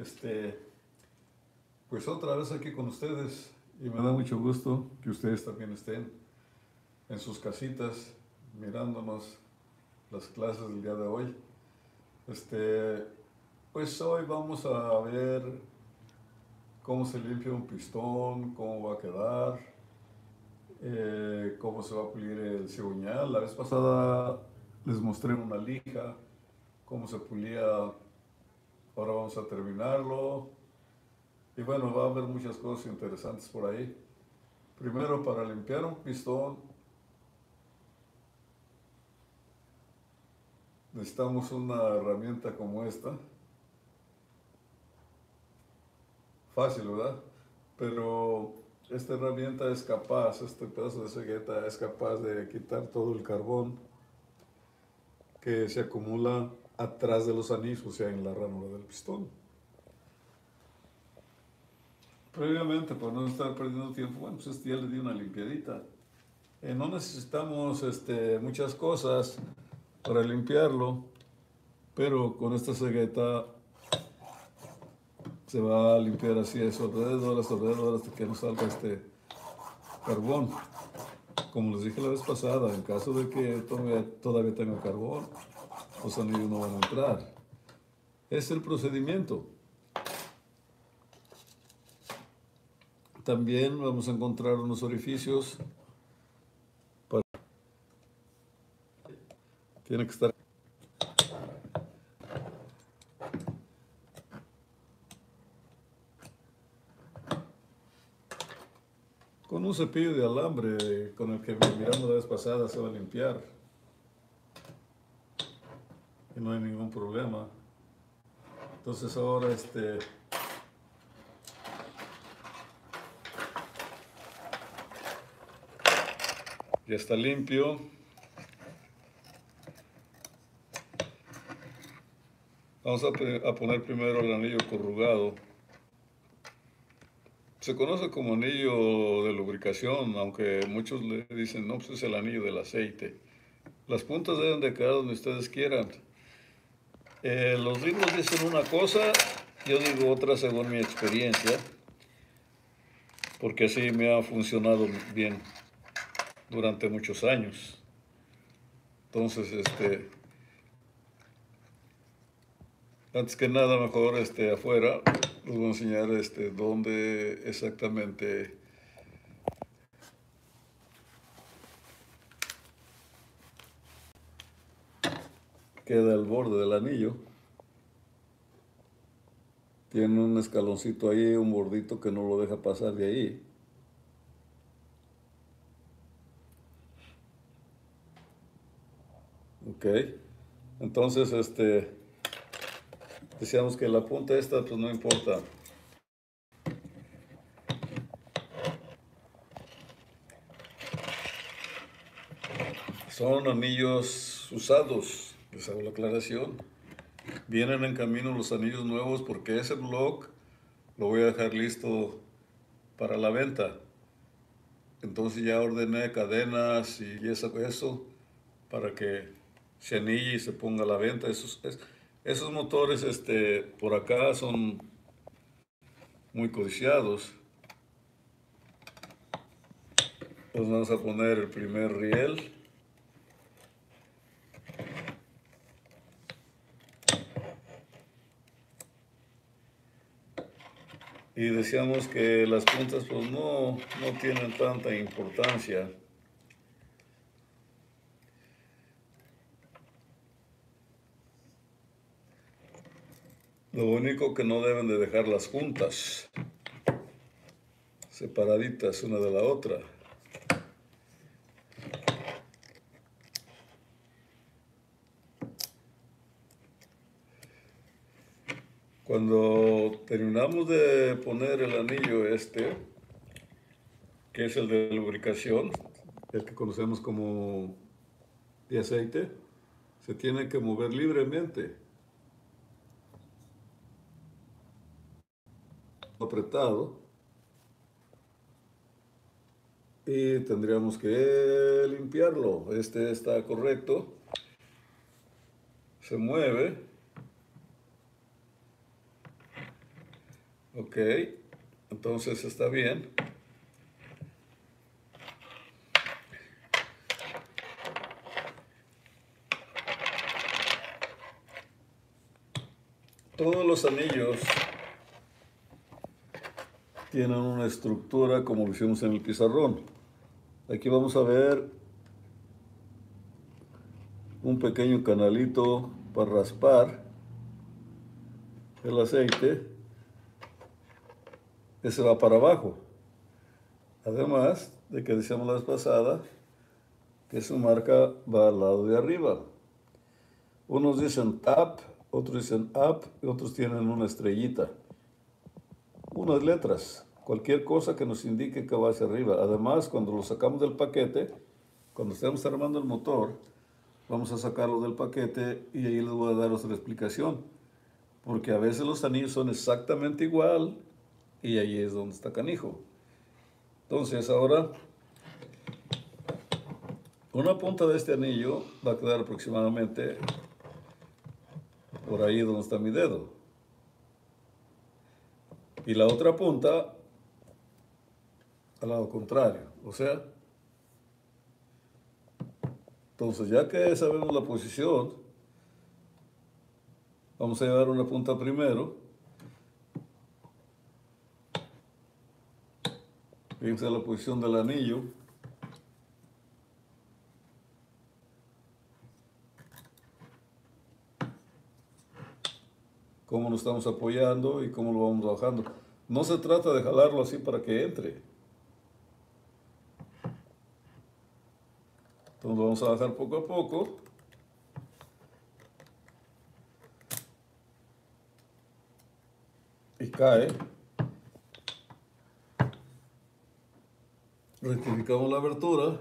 Este, pues otra vez aquí con ustedes y me da mucho gusto que ustedes también estén en sus casitas mirándonos las clases del día de hoy. Este, pues hoy vamos a ver cómo se limpia un pistón, cómo va a quedar, eh, cómo se va a pulir el cigüeñal. La vez pasada les mostré una lija, cómo se pulía. Ahora vamos a terminarlo. Y bueno, va a haber muchas cosas interesantes por ahí. Primero, para limpiar un pistón, necesitamos una herramienta como esta. Fácil, ¿verdad? Pero esta herramienta es capaz, este pedazo de cegueta es capaz de quitar todo el carbón que se acumula atrás de los anillos, o sea, en la ranura del pistón. Previamente, para no estar perdiendo tiempo, bueno, pues este ya le di una limpiadita. Eh, no necesitamos este, muchas cosas para limpiarlo, pero con esta cegueta se va a limpiar así eso alrededor, hasta alrededor, hasta que no salga este carbón. Como les dije la vez pasada, en caso de que todavía, todavía tenga carbón, los anillos no van a entrar. Es el procedimiento. También vamos a encontrar unos orificios para... Tiene que estar... Con un cepillo de alambre con el que miramos la vez pasada se va a limpiar. No hay ningún problema. Entonces ahora este... Ya está limpio. Vamos a, poner primero el anillo corrugado. Se conoce como anillo de lubricación, aunque muchos le dicen, no, pues es el anillo del aceite. Las puntas deben de quedar donde ustedes quieran. Eh, los libros dicen una cosa, yo digo otra según mi experiencia, porque así me ha funcionado bien durante muchos años. Entonces, este, antes que nada, mejor este, afuera, les voy a enseñar este, dónde exactamente queda el borde del anillo. Tiene un escaloncito ahí, un bordito que no lo deja pasar de ahí. Ok, entonces este, decíamos que la punta esta pues no importa. Son anillos usados, les hago la aclaración. Vienen en camino los anillos nuevos porque ese blog lo voy a dejar listo para la venta. Entonces ya ordené cadenas y eso, eso para que se anille y se ponga a la venta. Esos, esos motores este, por acá son muy codiciados. Pues vamos a poner el primer riel. Y decíamos que las puntas pues no, no tienen tanta importancia. Lo único que no deben de dejar las juntas, separaditas una de la otra. Cuando terminamos de poner el anillo este, que es el de lubricación, el que conocemos como de aceite, se tiene que mover libremente. apretado y tendríamos que limpiarlo. Este está correcto. Se mueve. Ok, entonces está bien. Todos los anillos tienen una estructura como lo hicimos en el pizarrón. Aquí vamos a ver un pequeño canalito para raspar el aceite. Ese va para abajo. Además de que decíamos la vez pasada que su marca va al lado de arriba. Unos dicen tap, otros dicen up y otros tienen una estrellita. Unas letras, cualquier cosa que nos indique que va hacia arriba. Además, cuando lo sacamos del paquete, cuando estemos armando el motor, vamos a sacarlo del paquete y ahí les voy a dar otra explicación. Porque a veces los anillos son exactamente igual y ahí es donde está canijo. Entonces ahora, una punta de este anillo va a quedar aproximadamente por ahí donde está mi dedo. Y la otra punta al lado contrario. O sea, entonces ya que sabemos la posición, vamos a llevar una punta primero. Fíjense la posición del anillo. cómo nos estamos apoyando y cómo lo vamos bajando. No se trata de jalarlo así para que entre. Entonces lo vamos a bajar poco a poco. Y cae. Rectificamos la abertura.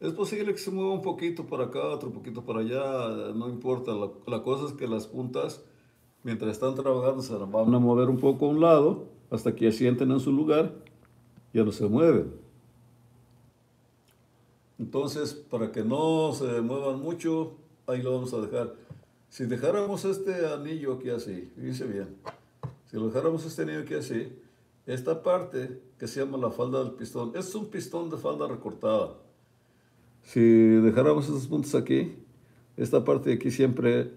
Es posible que se mueva un poquito para acá, otro poquito para allá, no importa. La, cosa es que las puntas mientras están trabajando se van a mover un poco a un lado hasta que asienten en su lugar, ya no se mueven. Entonces, para que no se muevan mucho, ahí lo vamos a dejar. Si dejáramos este anillo aquí así, fíjense bien, si lo dejáramos este anillo aquí así, esta parte que se llama la falda del pistón, es un pistón de falda recortada. Si dejáramos esos puntos aquí, esta parte de aquí siempre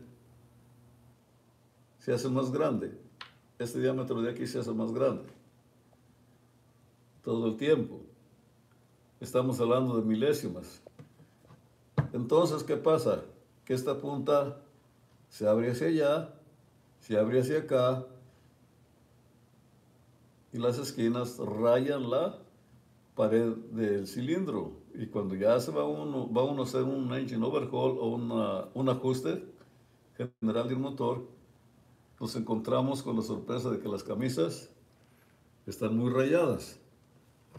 se hace más grande. Este diámetro de aquí se hace más grande. Todo el tiempo. Estamos hablando de milésimas. Entonces, ¿qué pasa? Que esta punta se abre hacia allá, se abre hacia acá, y las esquinas rayan la pared del cilindro. Y cuando ya se va uno, va uno a hacer un engine overhaul o una, un ajuste general del motor, nos encontramos con la sorpresa de que las camisas están muy rayadas.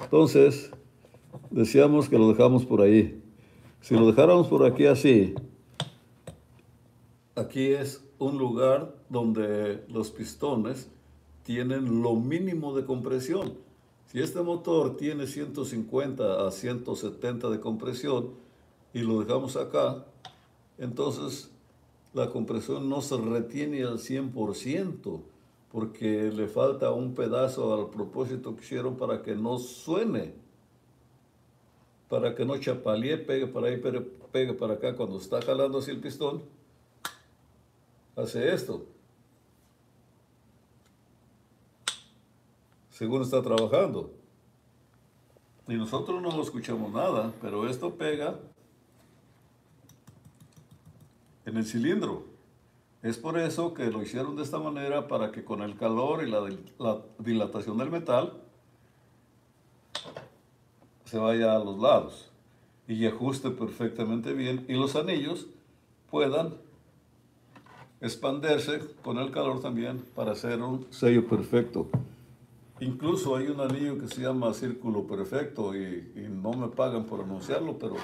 Entonces, decíamos que lo dejamos por ahí. Si lo dejáramos por aquí así, aquí es un lugar donde los pistones tienen lo mínimo de compresión. Si este motor tiene 150 a 170 de compresión y lo dejamos acá, entonces la compresión no se retiene al 100% porque le falta un pedazo al propósito que hicieron para que no suene, para que no chapalie, pegue para ahí, pegue para acá. Cuando está jalando así el pistón, hace esto. Según está trabajando. Y nosotros no lo escuchamos nada, pero esto pega en el cilindro. Es por eso que lo hicieron de esta manera para que con el calor y la, dilatación del metal se vaya a los lados y ajuste perfectamente bien y los anillos puedan expandirse con el calor también para hacer un sello perfecto. Incluso hay un anillo que se llama círculo perfecto y, no me pagan por anunciarlo, pero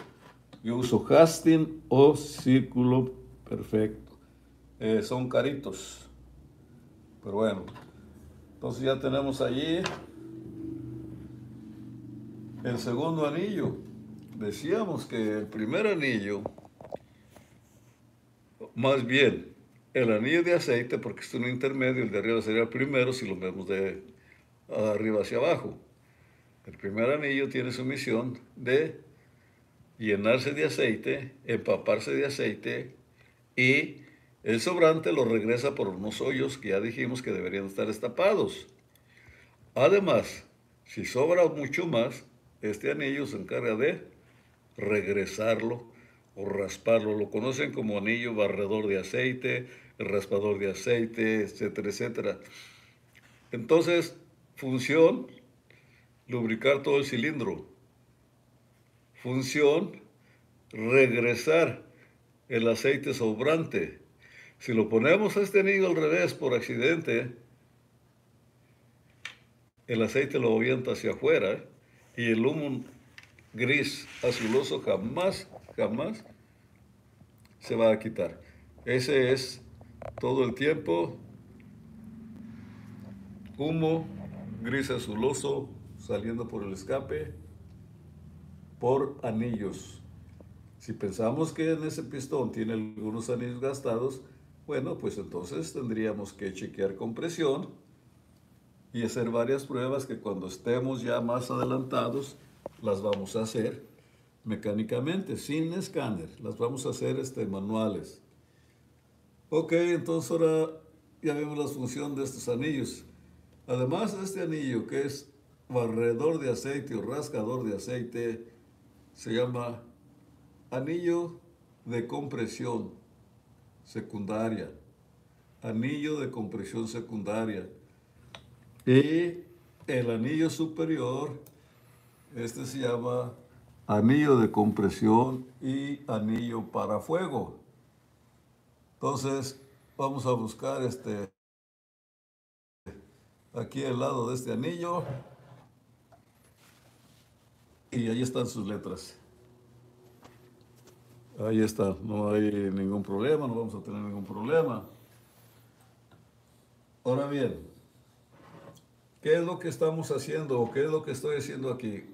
yo uso Hastin o círculo perfecto. Eh, son caritos. Pero bueno, entonces ya tenemos allí el segundo anillo. Decíamos que el primer anillo, más bien, el anillo de aceite, porque es un intermedio, el de arriba sería el primero si lo vemos de arriba hacia abajo. El primer anillo tiene su misión de llenarse de aceite, empaparse de aceite y el sobrante lo regresa por unos hoyos que ya dijimos que deberían estar destapados. Además, si sobra mucho más, este anillo se encarga de regresarlo o rasparlo. Lo conocen como anillo barredor de aceite, raspador de aceite, etcétera, etcétera. Entonces, función, lubricar todo el cilindro. Función, regresar el aceite sobrante. Si lo ponemos a este anillo al revés por accidente, el aceite lo avienta hacia afuera y el humo gris azuloso jamás, jamás se va a quitar. Ese es todo el tiempo humo gris azuloso saliendo por el escape por anillos. Si pensamos que en ese pistón tiene algunos anillos gastados, bueno, pues entonces tendríamos que chequear con presión y hacer varias pruebas que cuando estemos ya más adelantados las vamos a hacer mecánicamente, sin escáner. Las vamos a hacer este, manuales. Ok, entonces ahora ya vemos la función de estos anillos. Además de este anillo que es barredor de aceite o rascador de aceite, se llama anillo de compresión secundaria. Anillo de compresión secundaria. Y el anillo superior, este se llama anillo de compresión y anillo para fuego. Entonces, vamos a buscar este aquí al lado de este anillo y ahí están sus letras. Ahí está, no hay ningún problema, no vamos a tener ningún problema. Ahora bien, ¿qué es lo que estamos haciendo o qué es lo que estoy haciendo aquí?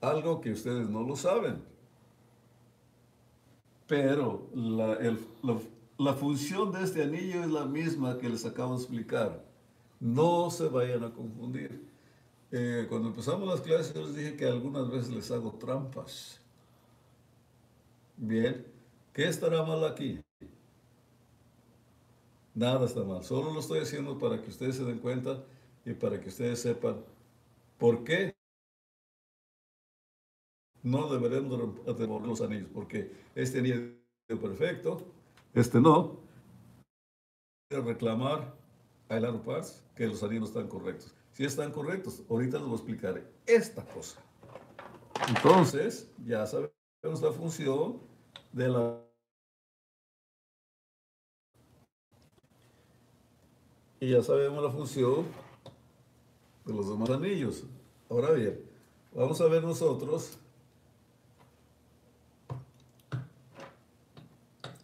Algo que ustedes no lo saben. Pero la, la función de este anillo es la misma que les acabo de explicar. No se vayan a confundir. Eh, cuando empezamos las clases yo les dije que algunas veces les hago trampas. Bien, ¿qué estará mal aquí? Nada está mal, solo lo estoy haciendo para que ustedes se den cuenta y para que ustedes sepan por qué no deberemos devolver los anillos, porque este anillo perfecto, este no. Reclamar a el Parts que los anillos están correctos. Si están correctos, ahorita les voy a explicar esta cosa. Entonces, ya sabemos la función de la... Y ya sabemos la función de los demás anillos. Ahora bien, vamos a ver nosotros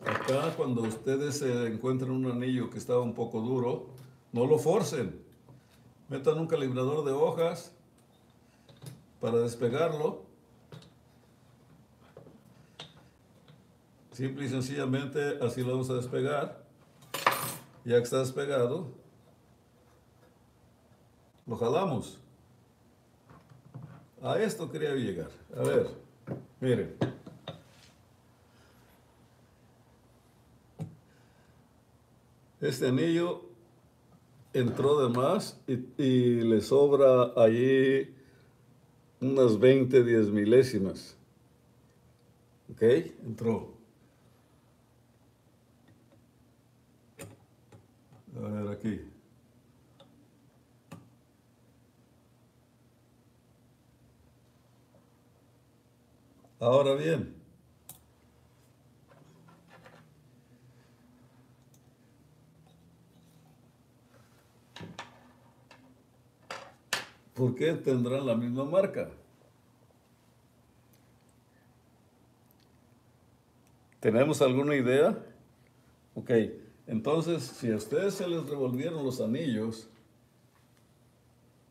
acá cuando ustedes encuentran un anillo que está un poco duro, no lo forcen. Metan un calibrador de hojas para despegarlo. Simple y sencillamente así lo vamos a despegar. Ya que está despegado, lo jalamos. A esto quería llegar. A ver, miren. Este anillo entró de más y, le sobra allí unas 20, 10 milésimas. ¿Ok? Entró. A ver aquí. Ahora bien, ¿por qué tendrán la misma marca? ¿Tenemos alguna idea? Ok, entonces si a ustedes se les revolvieron los anillos,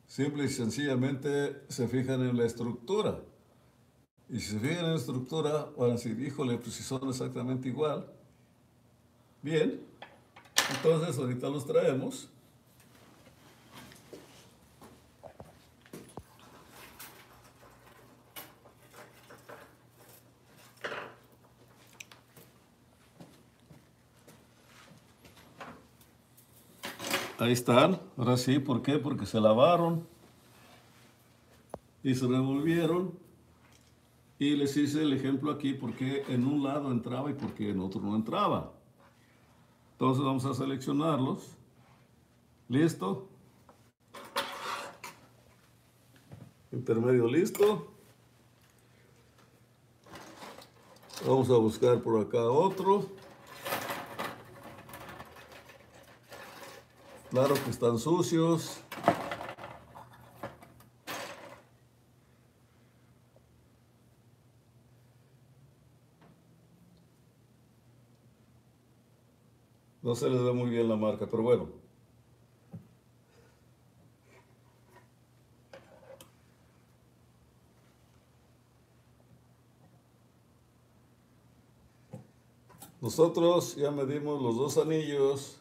simple y sencillamente se fijan en la estructura. Y si se fijan en la estructura, van a decir, híjole, pues son exactamente igual. Bien, Entonces ahorita los traemos. Ahí están. Ahora sí, ¿por qué? Porque se lavaron y se revolvieron. Y les hice el ejemplo aquí porque en un lado entraba y porque en otro no entraba. Entonces vamos a seleccionarlos. ¿Listo? Intermedio listo. Vamos a buscar por acá otro. Claro que están sucios. No se les ve muy bien la marca, pero bueno. Nosotros ya medimos los dos anillos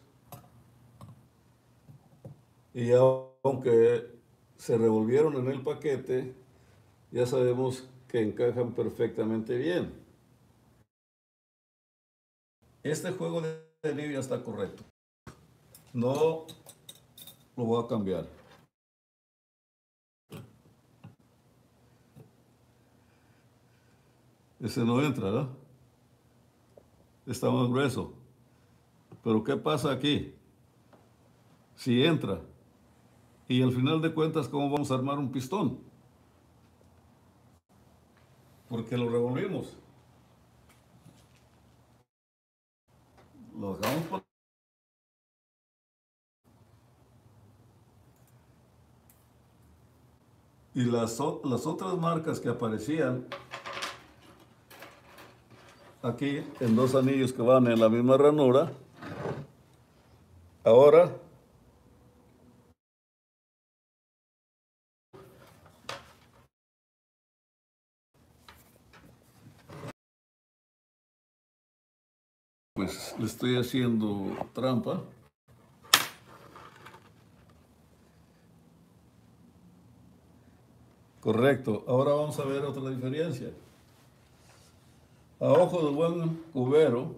y aunque se revolvieron en el paquete, ya sabemos que encajan perfectamente bien. Este juego de ya está correcto. No lo voy a cambiar. Ese no entra, ¿no? Está más grueso. Pero ¿qué pasa aquí? Si entra. Y al final de cuentas, ¿cómo vamos a armar un pistón? Porque lo revolvimos. Lo dejamos por... Y las, las otras marcas que aparecían aquí en dos anillos que van en la misma ranura, ahora le estoy haciendo trampa. Correcto. Ahora vamos a ver otra diferencia. A ojo de buen cubero,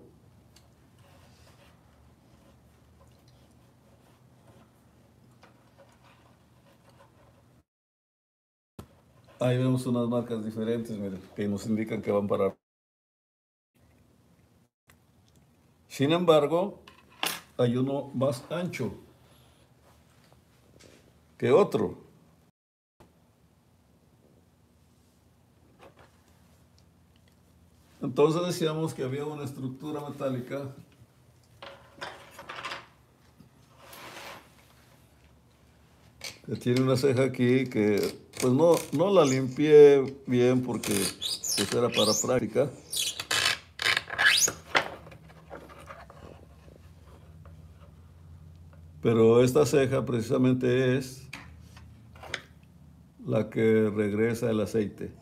ahí vemos unas marcas diferentes, miren, que nos indican que van para Sin embargo, hay uno más ancho que otro. Entonces decíamos que había una estructura metálica que tiene una ceja aquí que pues no, no la limpié bien porque pues era para práctica. Pero esta ceja precisamente es la que regresa el aceite.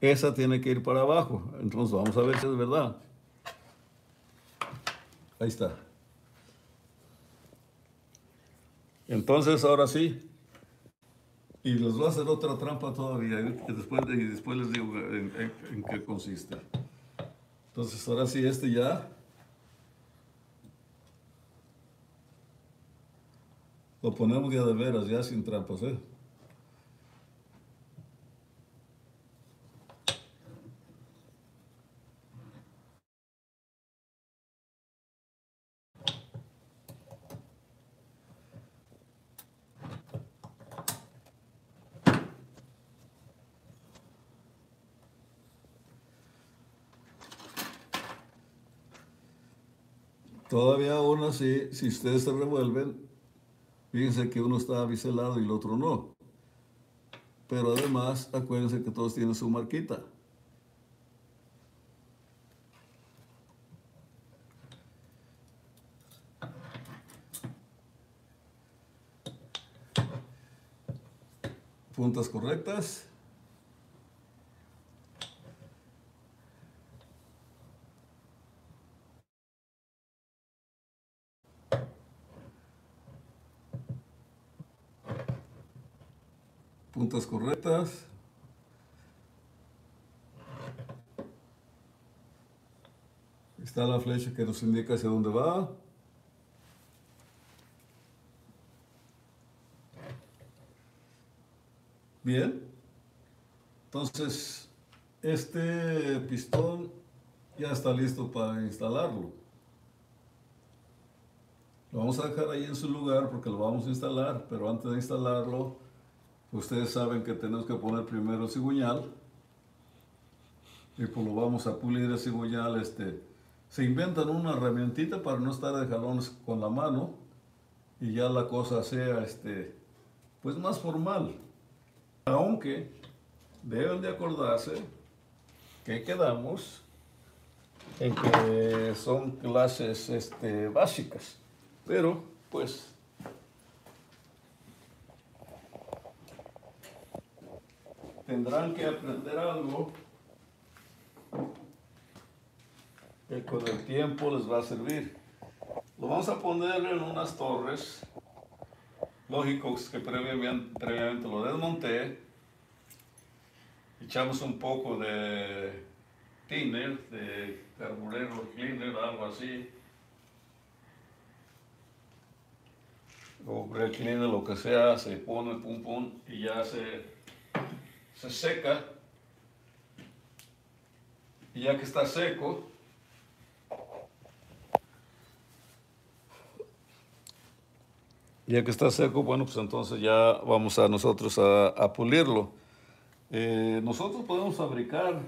Esa tiene que ir para abajo. Entonces vamos a ver si es verdad. Ahí está. Entonces ahora sí. Y les voy a hacer otra trampa todavía. Y después, y después les digo en qué consiste. Entonces ahora sí, este ya Lo ponemos ya de veras, ya sin trampas, ¿eh? Todavía aún así, si ustedes se revuelven, Fíjense que uno está biselado y el otro no. Pero además, acuérdense que todos tienen su marquita. Puntas correctas. Correctas. Está la flecha que nos indica hacia dónde va. Bien. Entonces, este pistón ya está listo para instalarlo. Lo vamos a dejar ahí en su lugar porque lo vamos a instalar, pero antes de instalarlo, ustedes saben que tenemos que poner primero el cigüeñal. Y pues lo vamos a pulir el cigüeñal. Este, se inventan una herramientita para no estar de jalones con la mano y ya la cosa sea este, pues más formal. Aunque deben de acordarse que quedamos en que son clases este, básicas. Pero, pues, tendrán que aprender algo que con el tiempo les va a servir. Lo vamos a poner en unas torres. Lógico que previamente, previamente lo desmonté. Echamos un poco de thinner, de carburero cleaner, algo así. O bread cleaner, lo que sea, se pone pum pum y ya se, se seca. Y ya que está seco, ya que está seco, bueno, pues entonces ya vamos a nosotros a, pulirlo. Eh, nosotros podemos fabricar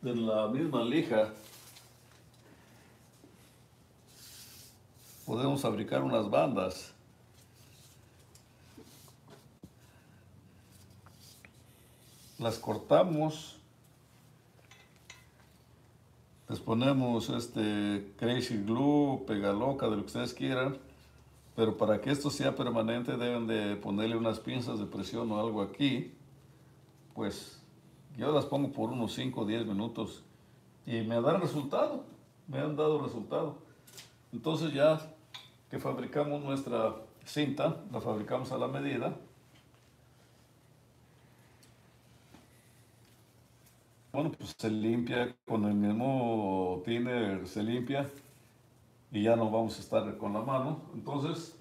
de la misma lija, podemos fabricar unas bandas. Las cortamos, les ponemos este crazy glue, pegaloca, de lo que ustedes quieran pero para que esto sea permanente deben de ponerle unas pinzas de presión o algo aquí. Pues yo las pongo por unos 5 o 10 minutos y me dan resultado, me han dado resultado. Entonces ya que fabricamos nuestra cinta, la fabricamos a la medida. Bueno, pues se limpia con el mismo thinner, se limpia y ya no vamos a estar con la mano. Entonces,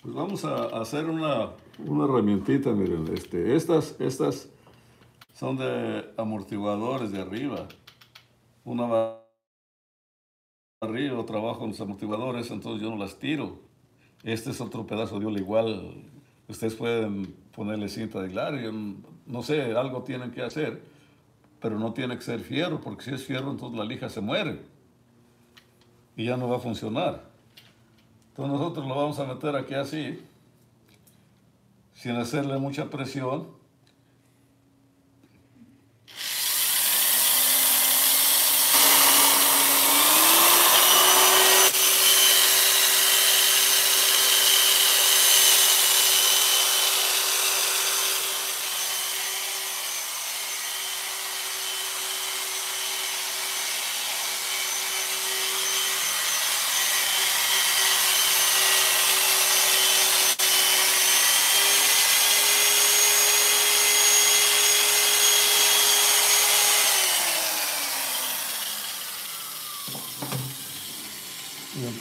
pues vamos a hacer una, una herramientita, miren, este, estas, estas son de amortiguadores de arriba. Una va arriba, trabajo con los amortiguadores, entonces yo no las tiro. Este es otro pedazo de ola igual. Ustedes pueden ponerle cinta de glario, no sé, algo tienen que hacer, pero no tiene que ser fierro, porque si es fierro, entonces la lija se muere y ya no va a funcionar. Entonces nosotros lo vamos a meter aquí así, sin hacerle mucha presión,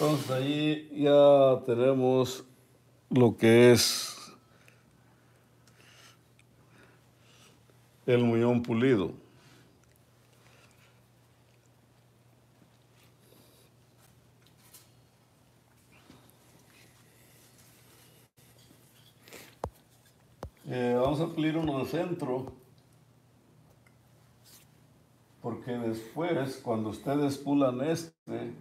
Entonces ahí ya tenemos lo que es el muñón pulido. Eh, vamos a pulir uno de centro porque después cuando ustedes pulan este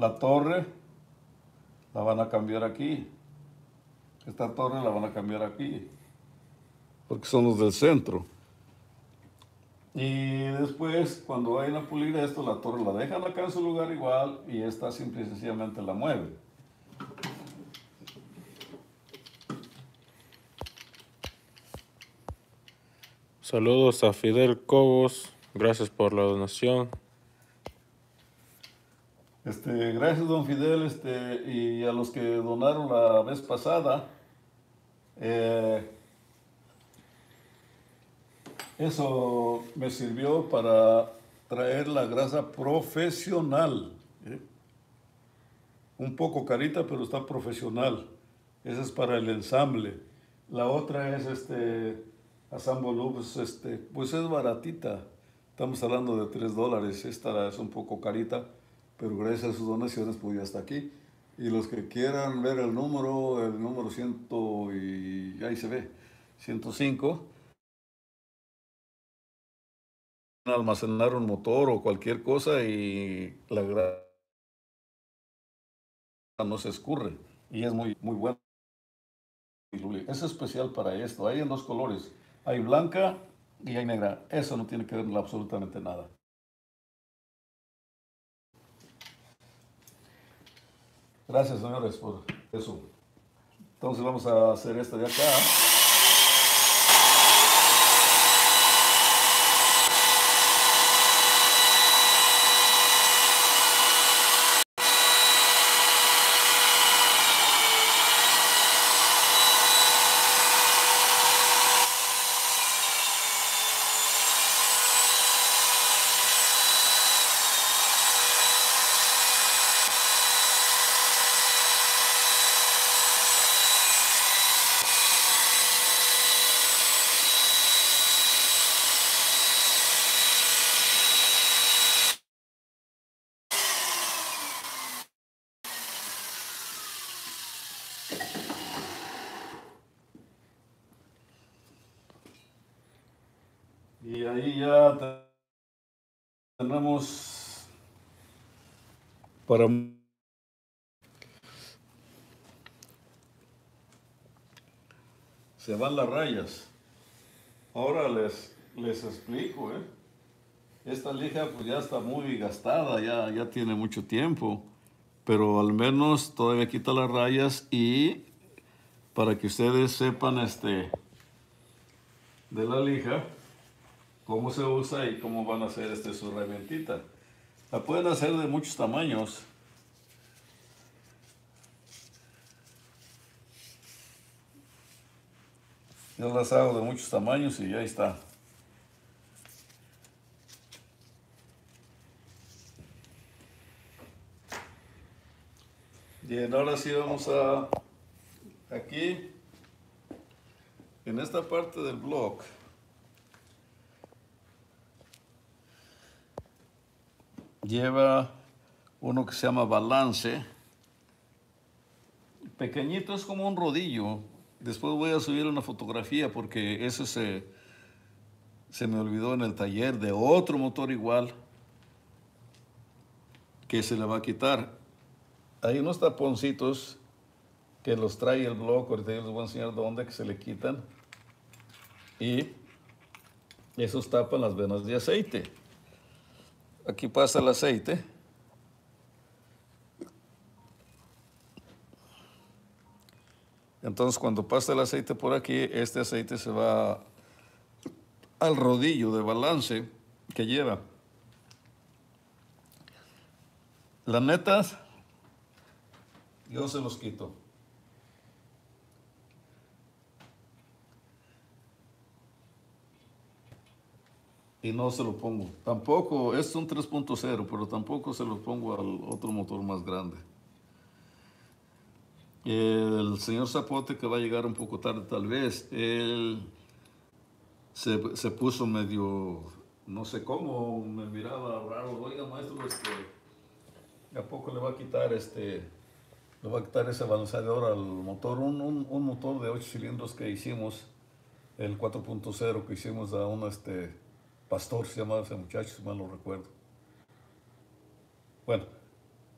la torre la van a cambiar aquí. Esta torre la van a cambiar aquí. Porque son los del centro. Y después, cuando vayan a pulir esto, la torre la dejan acá en su lugar igual y esta simple y sencillamente la mueve. Saludos a Fidel Cobos, gracias por la donación. Este, gracias, don Fidel, este, y a los que donaron la vez pasada. Eh, eso me sirvió para traer la grasa profesional. ¿eh? Un poco carita, pero está profesional. Esa es para el ensamble. La otra es este, Assemble pues, este, pues es baratita. Estamos hablando de 3 dólares. Esta es un poco carita, pero gracias a sus donaciones pues ya está aquí. Y los que quieran ver el número, el número 100 y ahí se ve, 105, almacenar un motor o cualquier cosa y la grasa no se escurre y es muy, muy bueno. Es especial para esto. Hay en dos colores. Hay blanca y hay negra. Eso no tiene que ver absolutamente nada. Gracias, señores, por eso. Entonces vamos a hacer esto de acá. Y ahí ya tenemos se van las rayas. Ahora les, les explico, ¿eh? Esta lija pues ya está muy gastada, ya, ya tiene mucho tiempo, pero al menos todavía quita las rayas y para que ustedes sepan este de la lija, cómo se usa y cómo van a hacer este, su herramientita. La pueden hacer de muchos tamaños. Yo las hago de muchos tamaños y ya está. Bien, ahora sí vamos a aquí en esta parte del blog. Lleva uno que se llama balance. Pequeñito, es como un rodillo. Después voy a subir una fotografía porque ese se, se me olvidó en el taller de otro motor igual que se le va a quitar. Hay unos taponcitos que los trae el blog, ahorita les voy a enseñar dónde que se le quitan. Y esos tapan las venas de aceite. Aquí pasa el aceite. Entonces cuando pasa el aceite por aquí, este aceite se va al rodillo de balance que lleva. La neta, yo se los quito. Y no se lo pongo. Tampoco, es un 3.0, pero tampoco se lo pongo al otro motor más grande. El señor Zapote, que va a llegar un poco tarde tal vez, él se, se puso medio, no sé cómo, me miraba raro. Oiga, maestro, este, ¿a poco le va a quitar este, le va a quitar ese balanceador al motor? Un, un, motor de 8 cilindros que hicimos, el 4.0 que hicimos a un este, Pastor se llamaba ese muchacho, si mal no recuerdo. Bueno,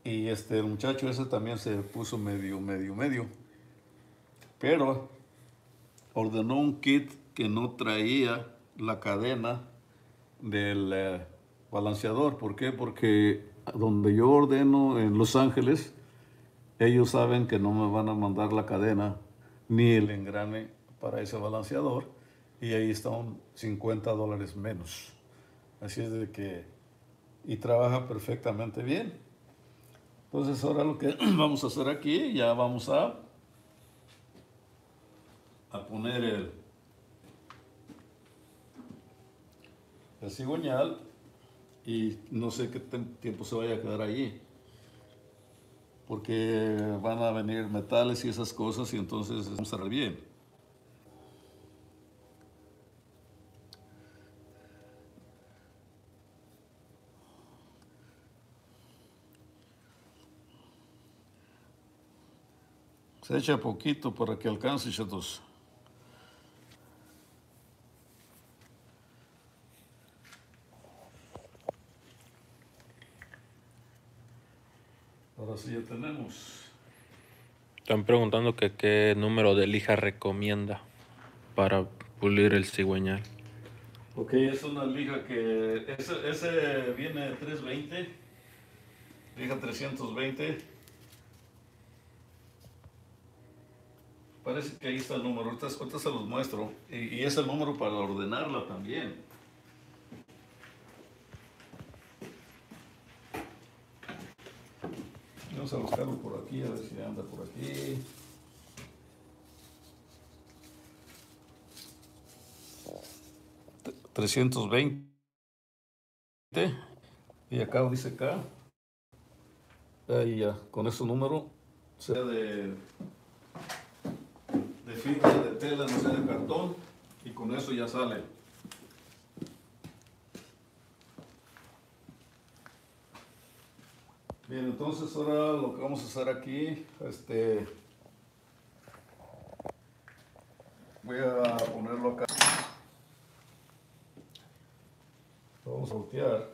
y este, el muchacho ese también se puso medio, medio, medio. Pero ordenó un kit que no traía la cadena del eh, balanceador. ¿Por qué? Porque donde yo ordeno en Los Ángeles, ellos saben que no me van a mandar la cadena ni el engrane para ese balanceador y ahí están 50 dólares menos. Así es de que, y trabaja perfectamente bien. Entonces ahora lo que vamos a hacer aquí, ya vamos a, a poner el, el cigüeñal y no sé qué tiempo se vaya a quedar allí. Porque van a venir metales y esas cosas y entonces vamos a cerrar bien. Se echa poquito para que alcance, chatos. Ahora sí ya tenemos. Están preguntando que qué número de lija recomienda para pulir el cigüeñal. Ok, es una lija que... Ese, ese viene 320. Lija 320. Parece que ahí está el número. Ahorita, ahorita se los muestro. Y, y es el número para ordenarla también. Vamos a buscarlo por aquí, a ver si anda por aquí. $320. Y acá dice acá. Ahí ya, con ese número, sea de de de tela, no sea de cartón, y con eso ya sale. Bien, entonces ahora lo que vamos a hacer aquí, este, voy a ponerlo acá. Lo vamos a voltear.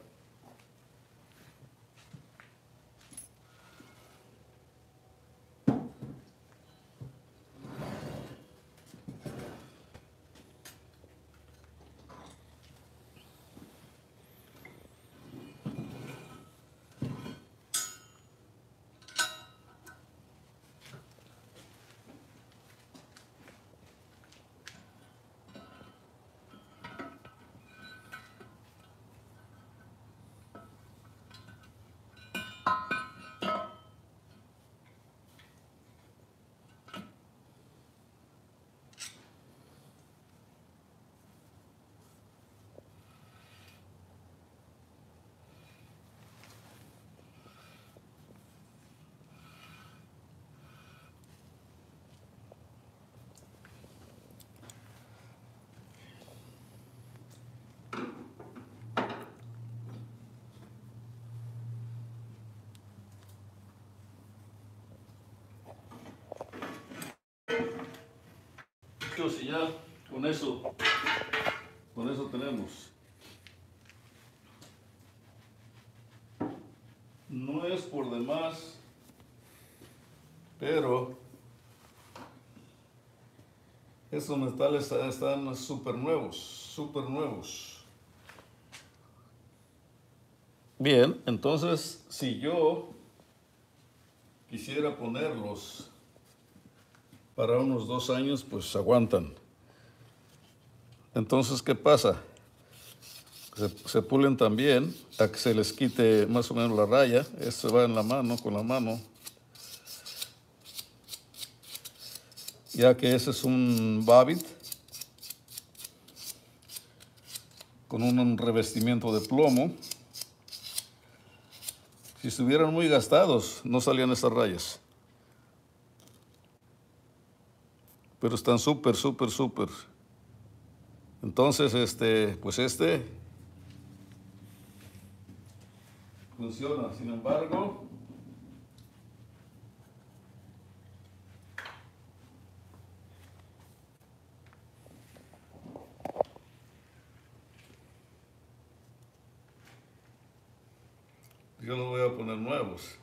Y ya con eso, con eso tenemos. No es por demás, pero estos metales están súper nuevos, súper nuevos. Bien, entonces si yo quisiera ponerlos para unos dos años, pues aguantan. Entonces, ¿qué pasa? Se, pulen también a que se les quite más o menos la raya. Esto va en la mano, con la mano. Ya que ese es un Babit con un revestimiento de plomo. Si estuvieran muy gastados, no salían esas rayas. Pero están súper, súper, súper. Entonces, este, pues este funciona. Sin embargo, yo no voy a poner nuevos.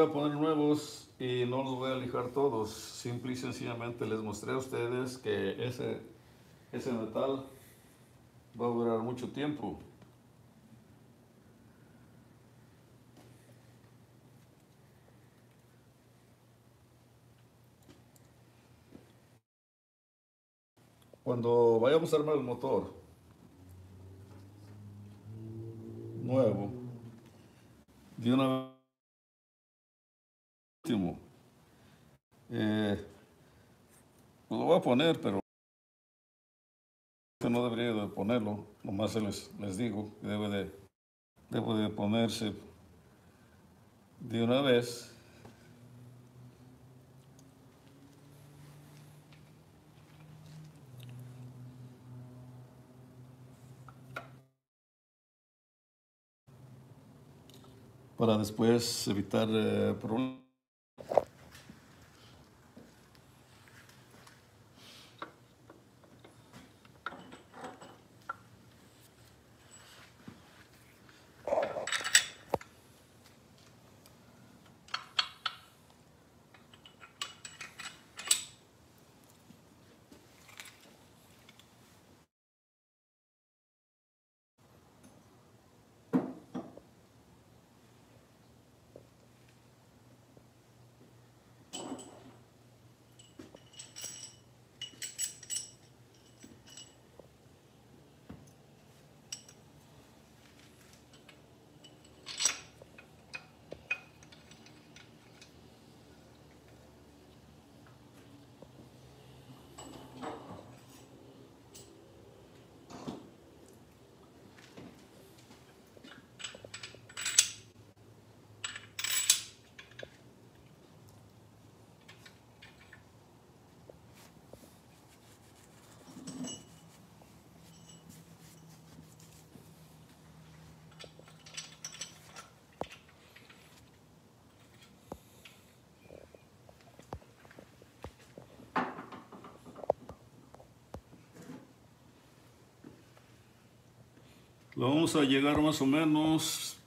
Voy a poner nuevos y no los voy a lijar todos. Simple y sencillamente les mostré a ustedes que ese, ese metal va a durar mucho tiempo. Cuando vayamos a armar el motor nuevo, de una último, eh, lo voy a poner, pero no debería de ponerlo, nomás les, les digo que debe de, debe de ponerse de una vez. para después evitar eh, problemas. Lo vamos a llegar más o menos,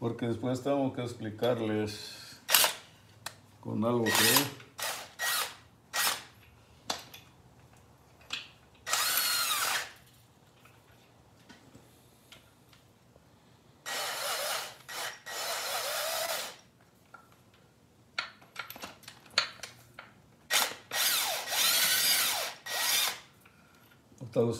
porque después tengo que explicarles con algo que Ahorita lo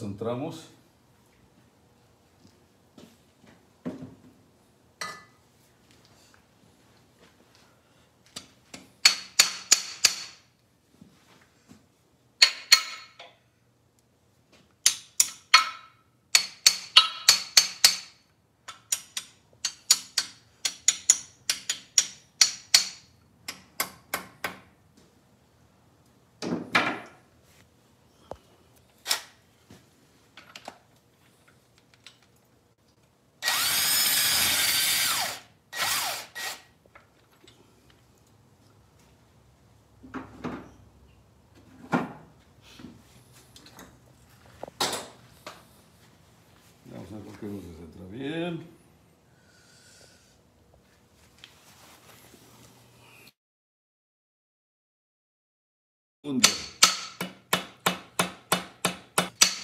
un wir.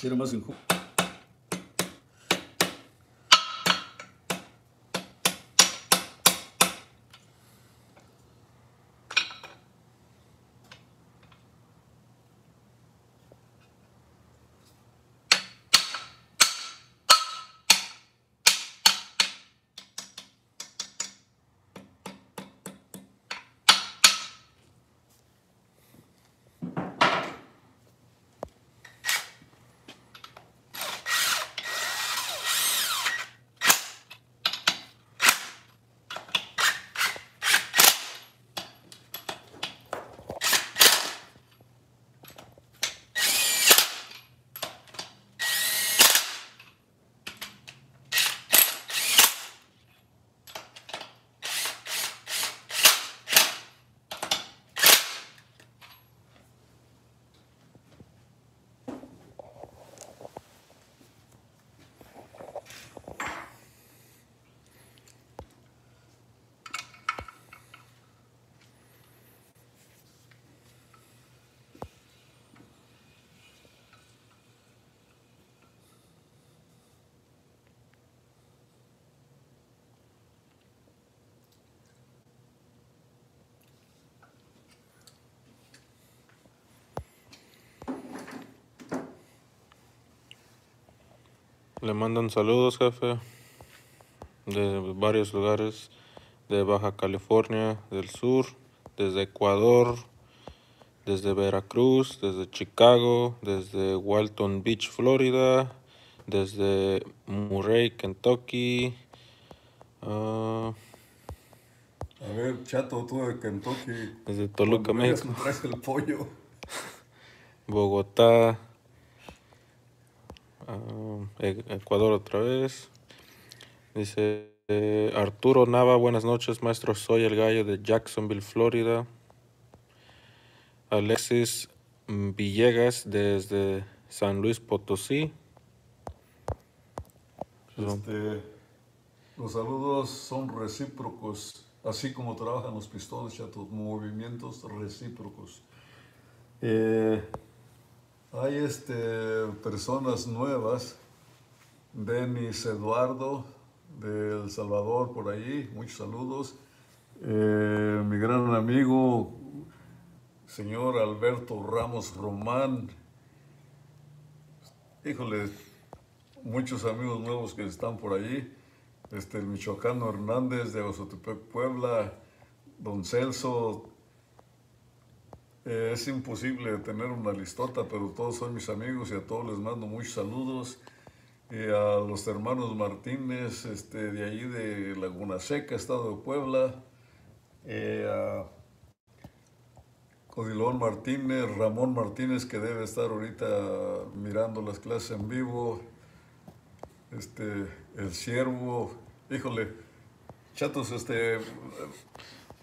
Quiero más mal, Le mandan saludos, jefe, de varios lugares de Baja California del Sur, desde Ecuador, desde Veracruz, desde Chicago, desde Walton Beach, Florida, desde Murray, Kentucky. ah, A ver, chato, tú de Kentucky. desde Toluca, México. el pollo. Bogotá, Ecuador otra vez. Dice eh, Arturo Nava, buenas noches, maestro. Soy el gallo de Jacksonville, Florida. Alexis Villegas desde San Luis Potosí. Este, los saludos son recíprocos, así como trabajan los pistones, chato, movimientos recíprocos. Eh, hay este, personas nuevas, Denis Eduardo de El Salvador por ahí, muchos saludos. Eh, mi gran amigo, señor Alberto Ramos Román, híjole, muchos amigos nuevos que están por allí. Este, el Michoacano Hernández de Ozotepec, Puebla, Don Celso. Eh, es imposible tener una listota, pero todos son mis amigos y a todos les mando muchos saludos. Eh, a los hermanos Martínez, este, de allí de Laguna Seca, Estado de Puebla. Eh, a Codilón Martínez, Ramón Martínez, que debe estar ahorita mirando las clases en vivo este, el siervo, híjole, chatos, este,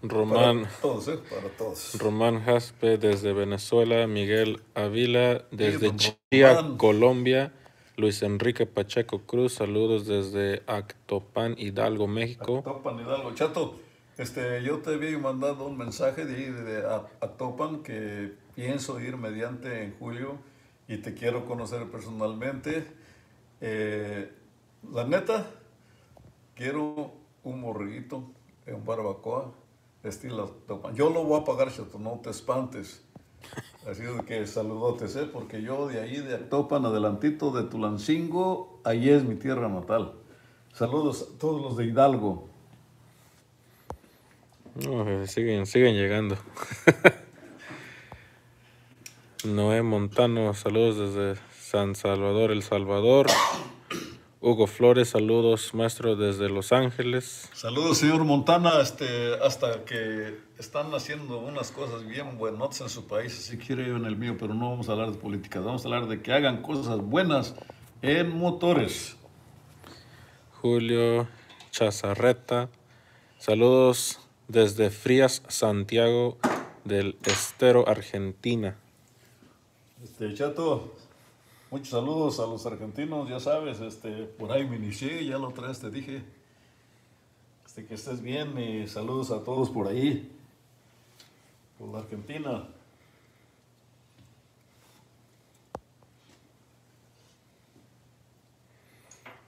Román, para todos, ¿eh? Para todos. Román Jaspe desde Venezuela. Miguel Avila desde Chía. Colombia. Luis Enrique Pacheco Cruz, saludos desde Actopan, Hidalgo, México. Actopan, Hidalgo. Chato, este, yo te había mandado un mensaje de Actopan que pienso ir mediante en julio y te quiero conocer personalmente. Eh, la neta, quiero un morriguito en barbacoa, estilo Actopan. Yo lo voy a pagar, Chato, no te espantes. Así es que saludotes, ¿eh? porque yo de ahí, de Actopan, adelantito de Tulancingo, ahí es mi tierra natal. Saludos a todos los de Hidalgo. Eh, siguen llegando. Noé Montano, saludos desde San Salvador, El Salvador. Hugo Flores, saludos, maestro desde Los Ángeles. Saludos, señor Montana, este, hasta que están haciendo unas cosas bien buenas en su país, así quiero yo en el mío, pero no vamos a hablar de política, vamos a hablar de que hagan cosas buenas en motores. Julio Chazarreta, saludos desde Frías, Santiago del Estero, Argentina. Este, Chato, muchos saludos a los argentinos, ya sabes, este, por ahí me inicié, ya lo traes, te dije. Este, que estés bien y saludos a todos por ahí, por la Argentina.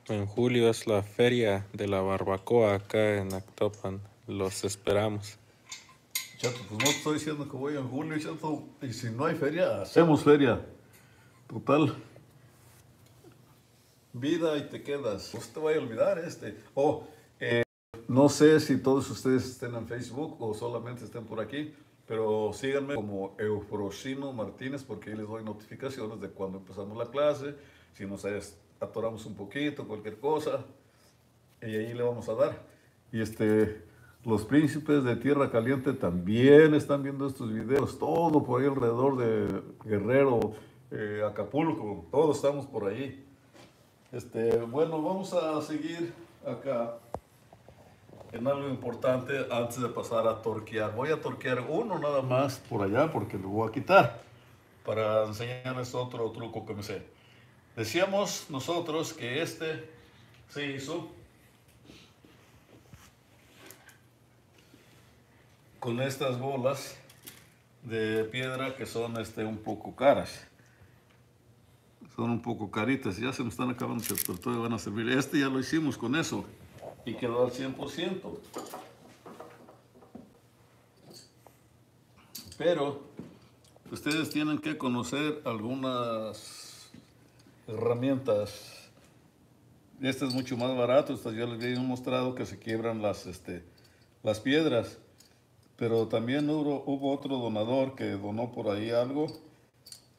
En julio es la feria de la barbacoa acá en Actopan. Los esperamos. Chato, pues no te estoy diciendo que voy en julio, Chato, y si no hay feria, hacemos feria. Total. Vida y te quedas. No se te vaya a olvidar este. Oh, eh, no sé si todos ustedes estén en Facebook o solamente estén por aquí, pero síganme como Eufrosino Martínez porque ahí les doy notificaciones de cuando empezamos la clase, si nos atoramos un poquito, cualquier cosa, y ahí le vamos a dar. Y este, los príncipes de Tierra Caliente también están viendo estos videos, todo por ahí alrededor de Guerrero, eh, Acapulco, todos estamos por ahí. Este, bueno, vamos a seguir acá en algo importante antes de pasar a torquear. Voy a torquear uno nada más por allá porque lo voy a quitar para enseñarles otro truco que me sé. Decíamos nosotros que este se hizo con estas bolas de piedra que son este, un poco caras. Son un poco caritas, ya se me están acabando, pero todavía van a servir. Este ya lo hicimos con eso y quedó al 100%. Pero ustedes tienen que conocer algunas herramientas Este es mucho más barato. Estas ya les había mostrado que se quiebran las, este, las piedras. Pero también hubo, hubo otro donador que donó por ahí algo.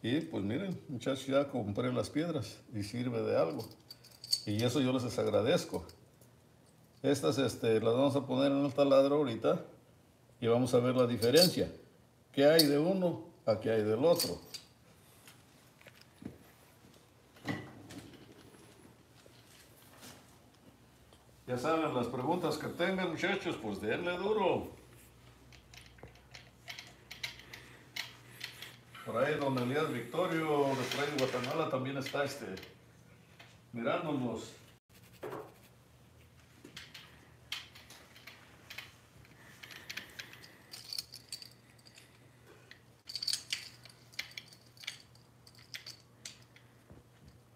Y pues miren, muchachos, ya compré las piedras y sirve de algo. Y eso yo les agradezco. Estas este, las vamos a poner en el taladro ahorita y vamos a ver la diferencia. ¿Qué hay de uno a qué hay del otro? Ya saben, las preguntas que tengan muchachos, pues denle duro. Por ahí don Elías Victorio de por ahí de Guatemala también está este, mirándonos.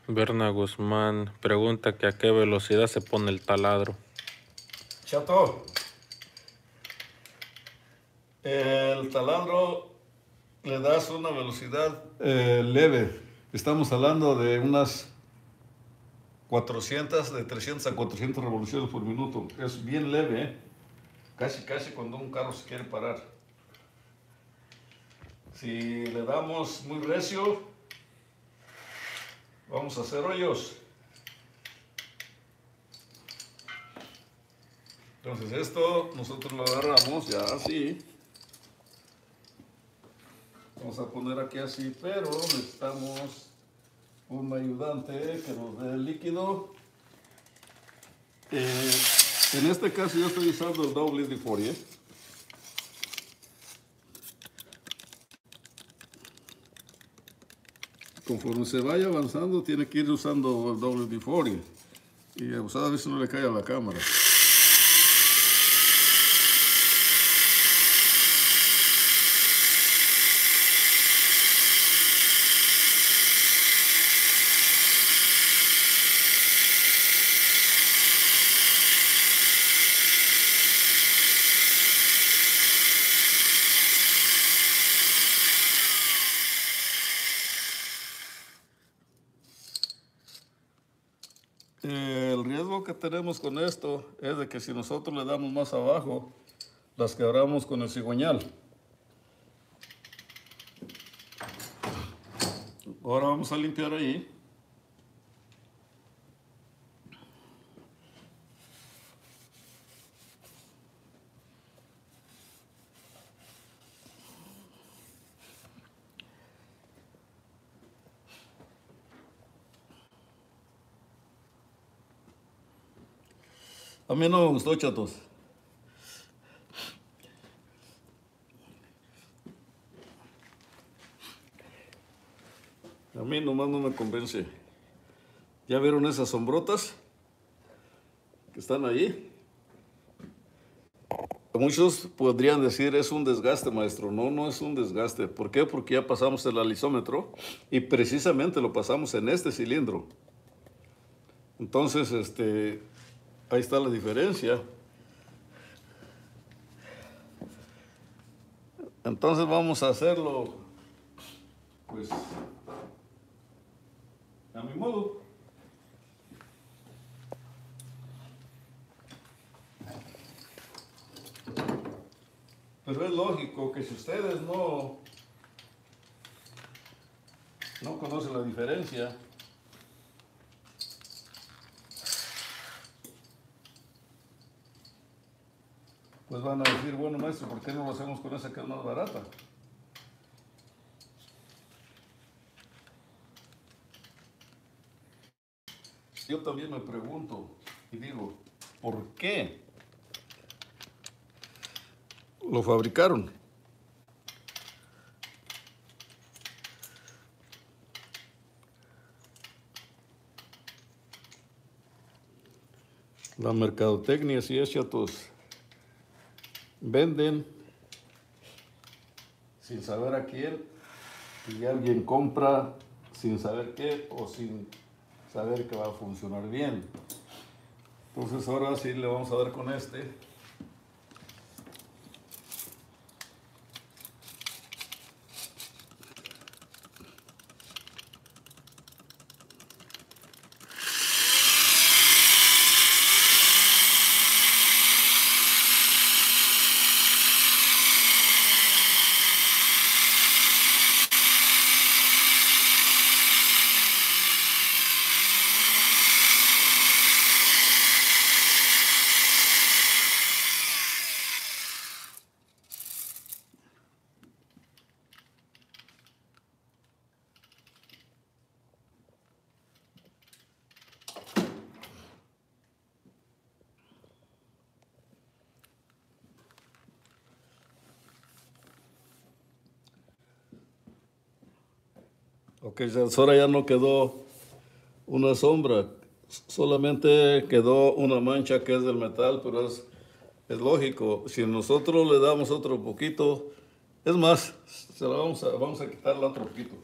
Berna Guzmán pregunta que a qué velocidad se pone el taladro. Chato, el taladro le das una velocidad eh, leve. Estamos hablando de unas 400, de 300 a 400 revoluciones por minuto. Es bien leve, ¿eh? casi casi cuando un carro se quiere parar. Si le damos muy recio, vamos a hacer hoyos. Entonces esto nosotros lo agarramos ya así. Vamos a poner aquí así, pero necesitamos un ayudante que nos dé el líquido. Eh, en este caso yo estoy usando el doble de Fourier. Conforme se vaya avanzando, tiene que ir usando el doble de Fourier. Y a veces no le cae a la cámara. El riesgo que tenemos con esto es de que si nosotros le damos más abajo, las quebramos con el cigüeñal. Ahora vamos a limpiar ahí. Mí no me gustó, chatos. A mí nomás no me convence. ¿Ya vieron esas sombrotas que están ahí? Muchos podrían decir es un desgaste, maestro. No, no es un desgaste. ¿Por qué? Porque ya pasamos el alisómetro y precisamente lo pasamos en este cilindro. Entonces, este, ahí está la diferencia. Entonces vamos a hacerlo, pues, a mi modo. Pero es lógico que si ustedes no, no conocen la diferencia, pues van a decir, bueno maestro, ¿por qué no lo hacemos con esa que es más barata? Yo también me pregunto y digo, ¿por qué lo fabricaron? La mercadotecnia sí es, chatos venden sin saber a quién y alguien compra sin saber qué o sin saber que va a funcionar bien. Entonces ahora sí le vamos a dar con este. Ok, ahora ya no quedó una sombra, solamente quedó una mancha que es del metal, pero es, es lógico. Si nosotros le damos otro poquito, es más, se la vamos, a, vamos a quitarle otro poquito.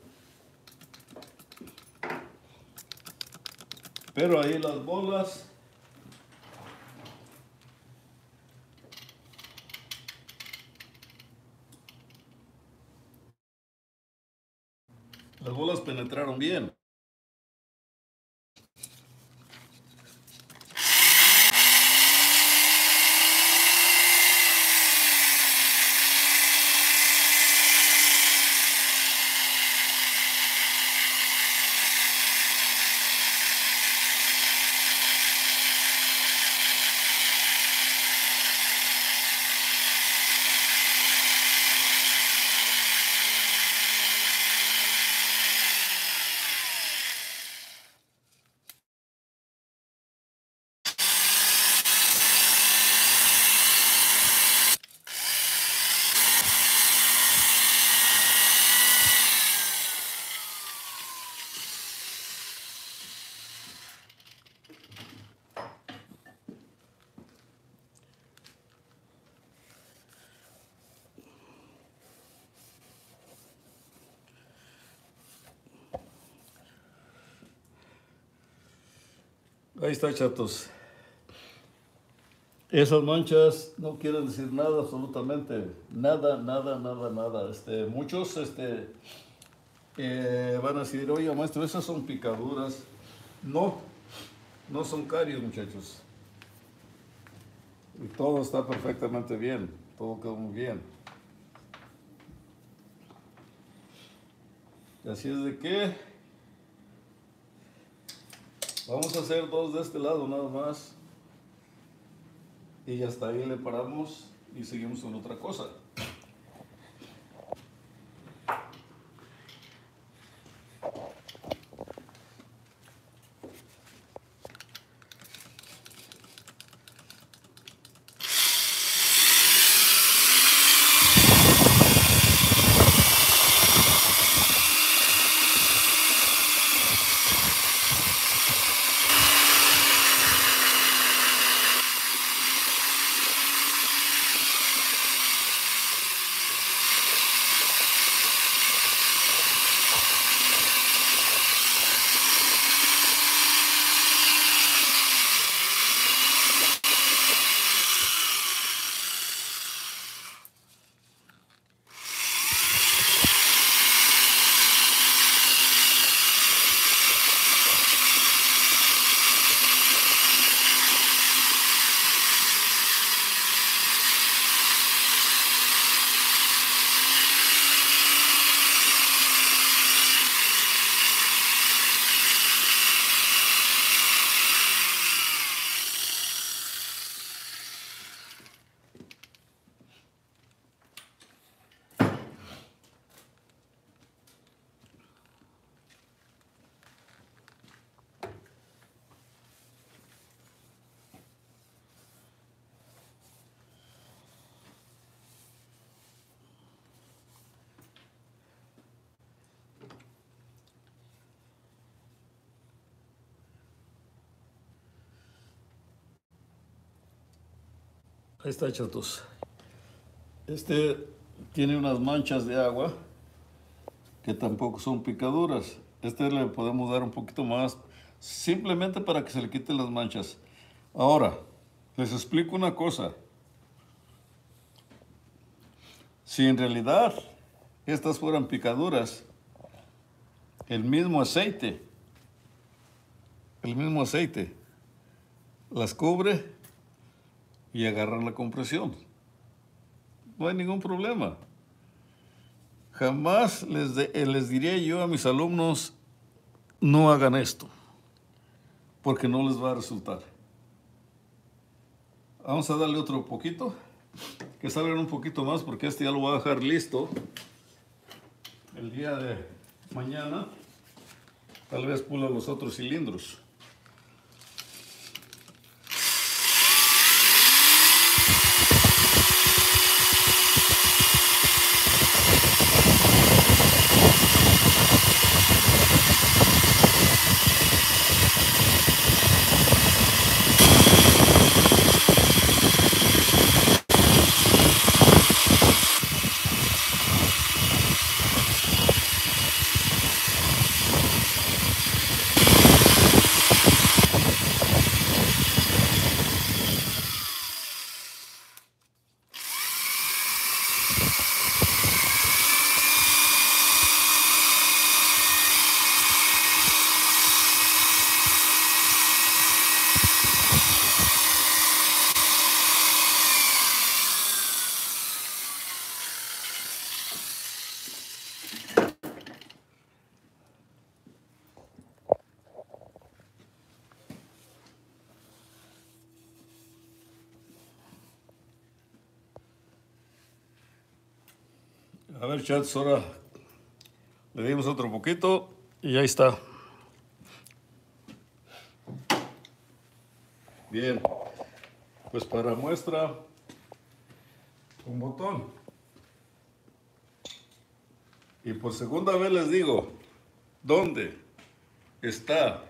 Pero ahí las bolas también está, chatos. Esas manchas no quieren decir nada, absolutamente. Nada, nada, nada, nada. Este, muchos este, eh, van a decir, oye, maestro, esas son picaduras. No, no son caries, muchachos. Y todo está perfectamente bien, todo quedó muy bien. Así es de que Vamos a hacer dos de este lado nada más. Y hasta ahí le paramos y seguimos con otra cosa. Ahí está, chatos. Este tiene unas manchas de agua que tampoco son picaduras. Este le podemos dar un poquito más, simplemente para que se le quiten las manchas. Ahora, les explico una cosa. Si en realidad estas fueran picaduras, el mismo aceite, el mismo aceite, las cubre y agarrar la compresión. No hay ningún problema. Jamás les, eh, les diría yo a mis alumnos, no hagan esto, porque no les va a resultar. Vamos a darle otro poquito, que salgan un poquito más, porque este ya lo voy a dejar listo el día de mañana. Tal vez pula los otros cilindros. A ver, chats, ahora le dimos otro poquito y ahí está. Bien, pues para muestra un botón. Y por segunda vez les digo, ¿dónde está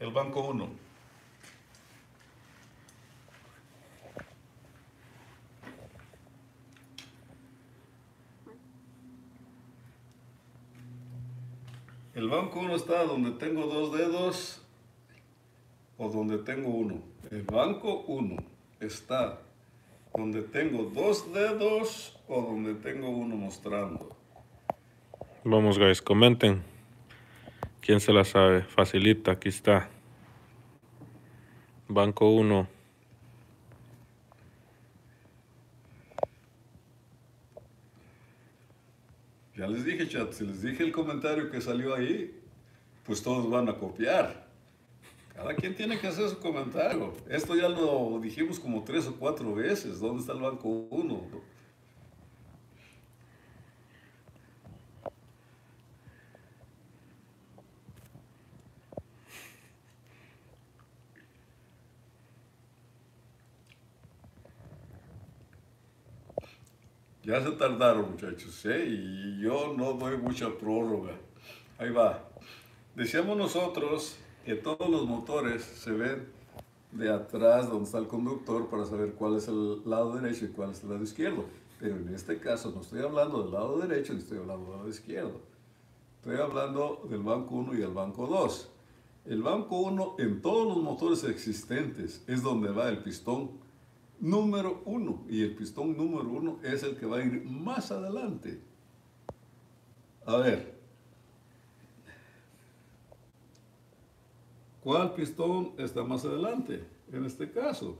el banco 1? El banco 1 está donde tengo dos dedos o donde tengo uno. El banco 1 está donde tengo dos dedos o donde tengo uno mostrando. Vamos, guys, comenten. ¿Quién se la sabe? Facilita, aquí está. Banco 1. Ya les dije, chat, si les dije el comentario que salió ahí, pues todos van a copiar. Cada quien tiene que hacer su comentario. Esto ya lo dijimos como tres o cuatro veces. ¿Dónde está el banco 1? Ya se tardaron, muchachos, ¿eh? y yo no doy mucha prórroga. Ahí va. Decíamos nosotros que todos los motores se ven de atrás donde está el conductor para saber cuál es el lado derecho y cuál es el lado izquierdo. Pero en este caso no estoy hablando del lado derecho ni estoy hablando del lado izquierdo. Estoy hablando del banco 1 y el banco 2. El banco 1 en todos los motores existentes es donde va el pistón número uno. Y el pistón número uno es el que va a ir más adelante. A ver. ¿Cuál pistón está más adelante en este caso?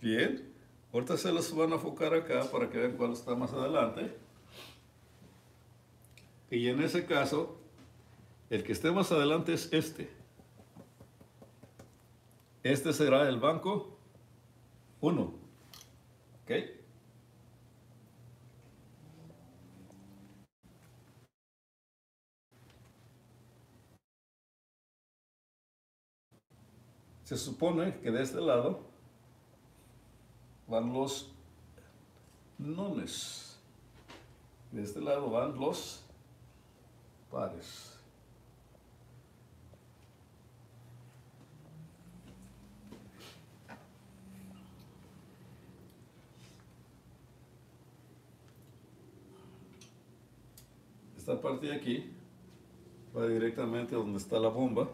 Bien. Ahorita se los van a enfocar acá para que vean cuál está más adelante. Y en ese caso, el que esté más adelante es este. Este será el banco 1. ¿Ok? Se supone que de este lado van los nones. De este lado van los pares. Esta parte de aquí va directamente donde está la bomba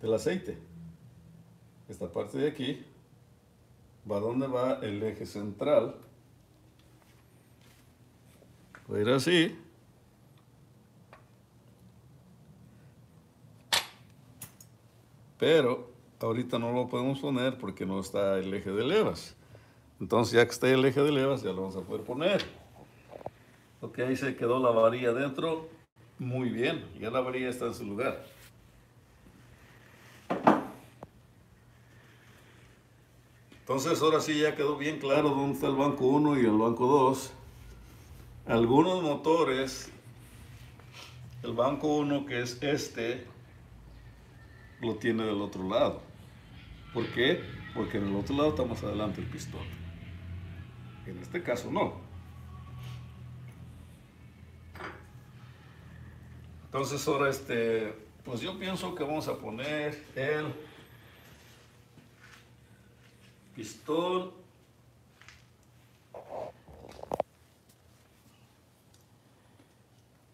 del aceite. Esta parte de aquí va donde va el eje central. Va a ir así. Pero ahorita no lo podemos poner porque no está el eje de levas. Entonces ya que está el eje de levas ya lo vamos a poder poner. Ok, ahí se quedó la varilla dentro. Muy bien, ya la varilla está en su lugar. Entonces ahora sí ya quedó bien claro dónde está el banco 1 y el banco 2. Algunos motores, el banco 1 que es este, lo tiene del otro lado. ¿Por qué? Porque en el otro lado está más adelante el pistón. En este caso no. Entonces ahora este, pues yo pienso que vamos a poner el pistón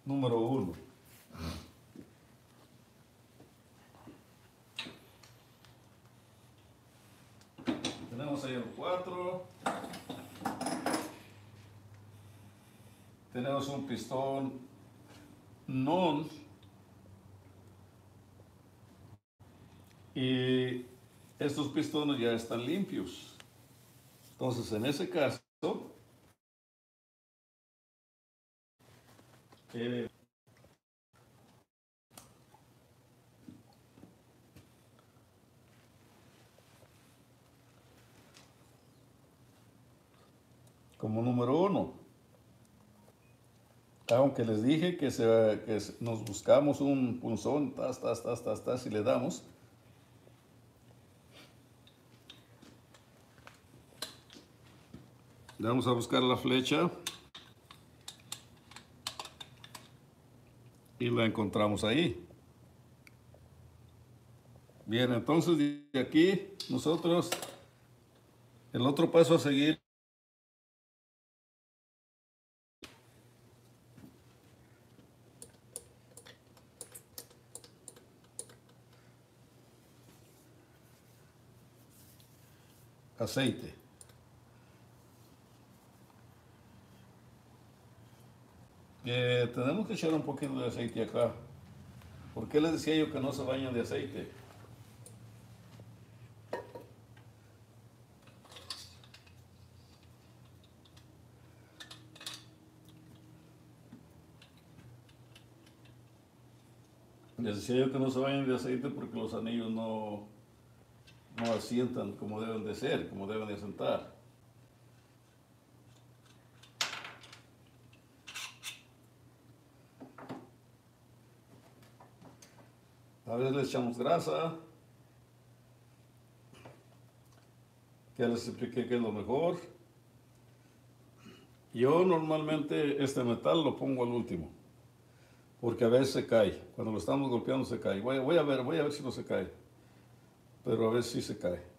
número uno. Tenemos ahí el 4. Tenemos un pistón non y estos pistones ya están limpios. Entonces, en ese caso, eh, como número uno. Aunque les dije que, se, que nos buscamos un punzón, tas, tas, tas, tas, tas, y le damos. Vamos a buscar la flecha. Y la encontramos ahí. Bien, entonces de aquí nosotros, el otro paso a seguir aceite. Tenemos que echar un poquito de aceite acá. ¿Por qué les decía yo que no se bañan de aceite? Les decía yo que no se bañan de aceite porque los anillos no, no asientan como deben de ser, como deben de asentar. A veces le echamos grasa. Ya les expliqué qué es lo mejor. Yo normalmente este metal lo pongo al último. Porque a veces se cae. Cuando lo estamos golpeando se cae. Voy, voy a ver, voy a ver si no se cae pero a veces sí se cae.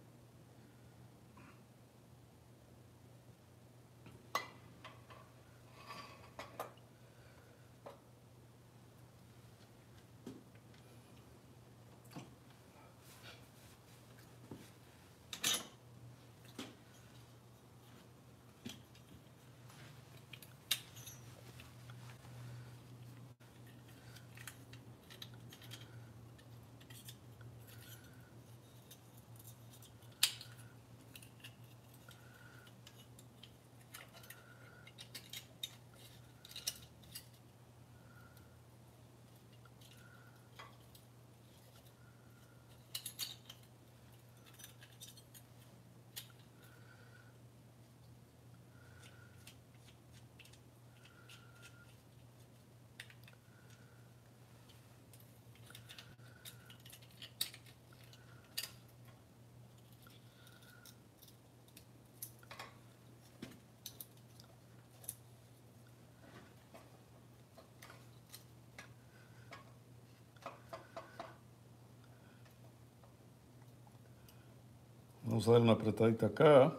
Vamos a dar una apretadita acá.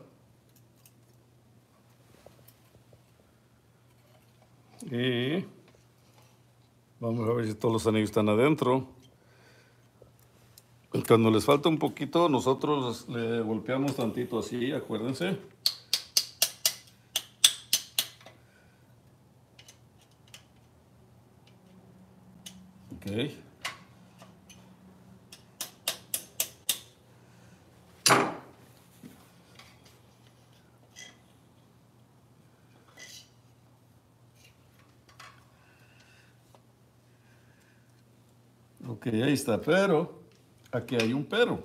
Y vamos a ver si todos los anillos están adentro. Cuando les falta un poquito, nosotros le golpeamos tantito así, acuérdense. Ok. Ok, ahí está, pero aquí hay un pero.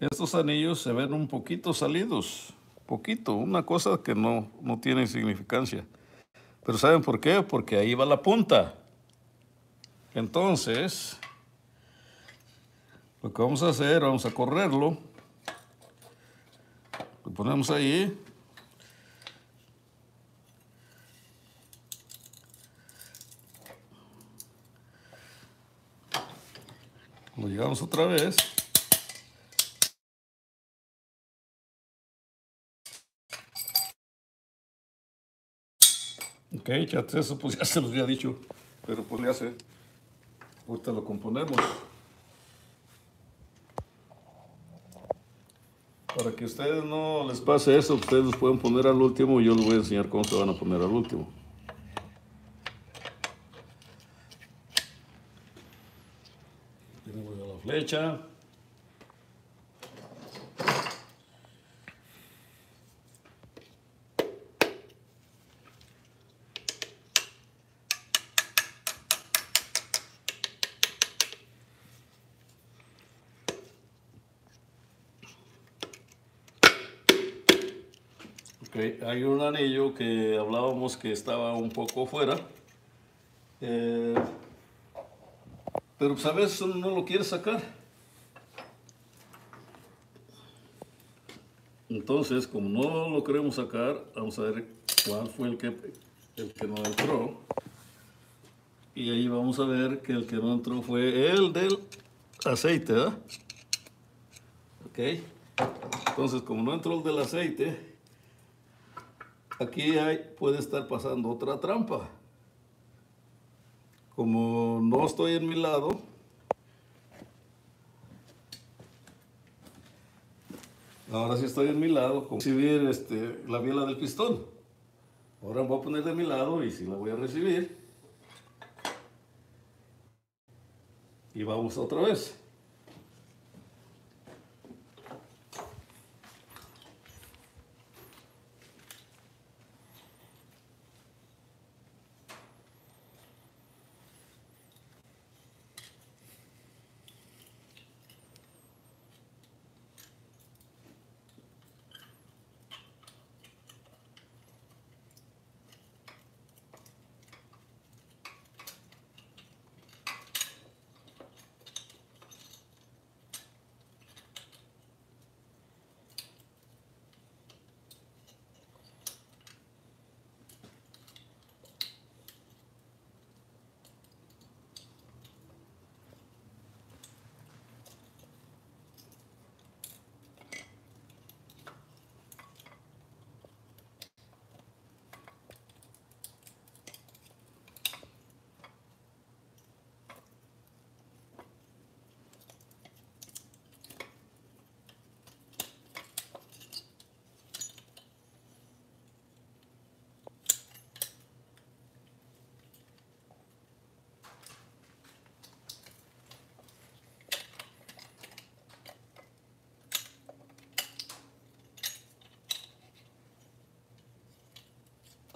Estos anillos se ven un poquito salidos, poquito, una cosa que no, no tiene significancia. Pero ¿saben por qué? Porque ahí va la punta. Entonces, lo que vamos a hacer, vamos a correrlo. Lo ponemos ahí. Lo llegamos otra vez. Ok, ya eso pues ya se los había dicho, pero pues ya sé. Ahorita lo componemos. Para que ustedes no les pase eso, ustedes los pueden poner al último y yo les voy a enseñar cómo se van a poner al último. Tenemos la flecha. Hay un anillo que hablábamos que estaba un poco fuera. Eh, pero pues a veces uno no lo quiere sacar. Entonces, como no lo queremos sacar, vamos a ver cuál fue el que, el que no entró. Y ahí vamos a ver que el que no entró fue el del aceite. Ok. Entonces, como no entró el del aceite, aquí hay, puede estar pasando otra trampa. Como no estoy en mi lado, ahora sí estoy en mi lado, como recibir este, la biela del pistón. Ahora voy a poner de mi lado y si la voy a recibir. Y vamos otra vez.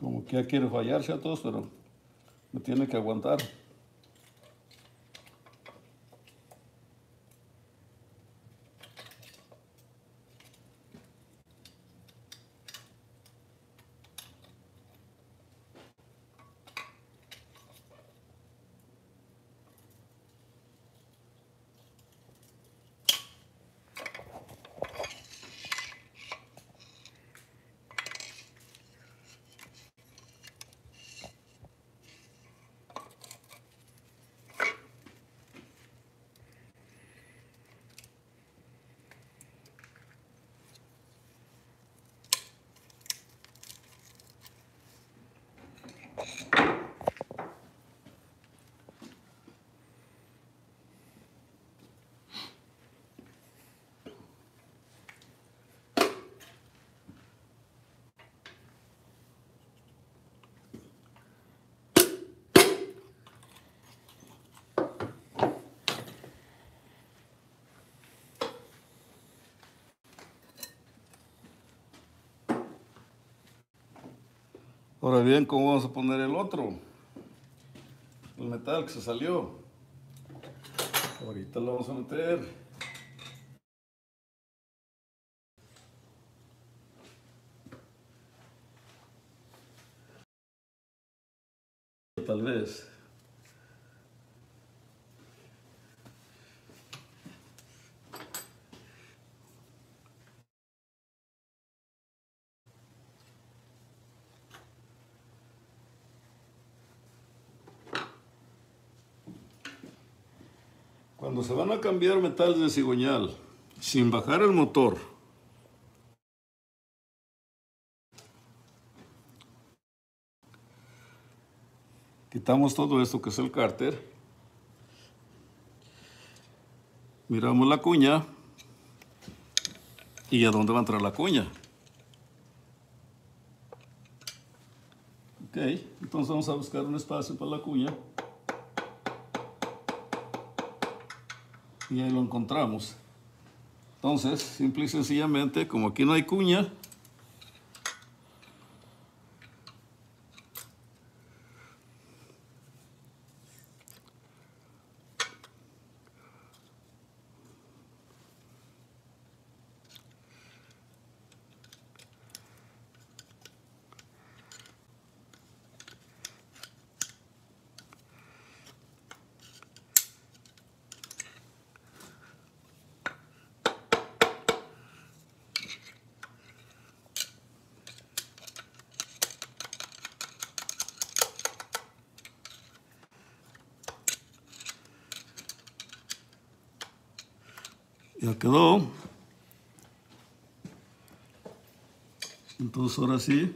Como que ya quiere fallarse a todos, pero me tiene que aguantar. Ahora bien, ¿cómo vamos a poner el otro? El metal que se salió. Ahorita lo vamos a meter. Tal vez. Cuando se van a cambiar metales de cigüeñal sin bajar el motor, quitamos todo esto que es el cárter, miramos la cuña y a dónde va a entrar la cuña. Ok, entonces vamos a buscar un espacio para la cuña. Y ahí lo encontramos. Entonces, simple y sencillamente, como aquí no hay cuña, Ya quedó. Entonces ahora sí.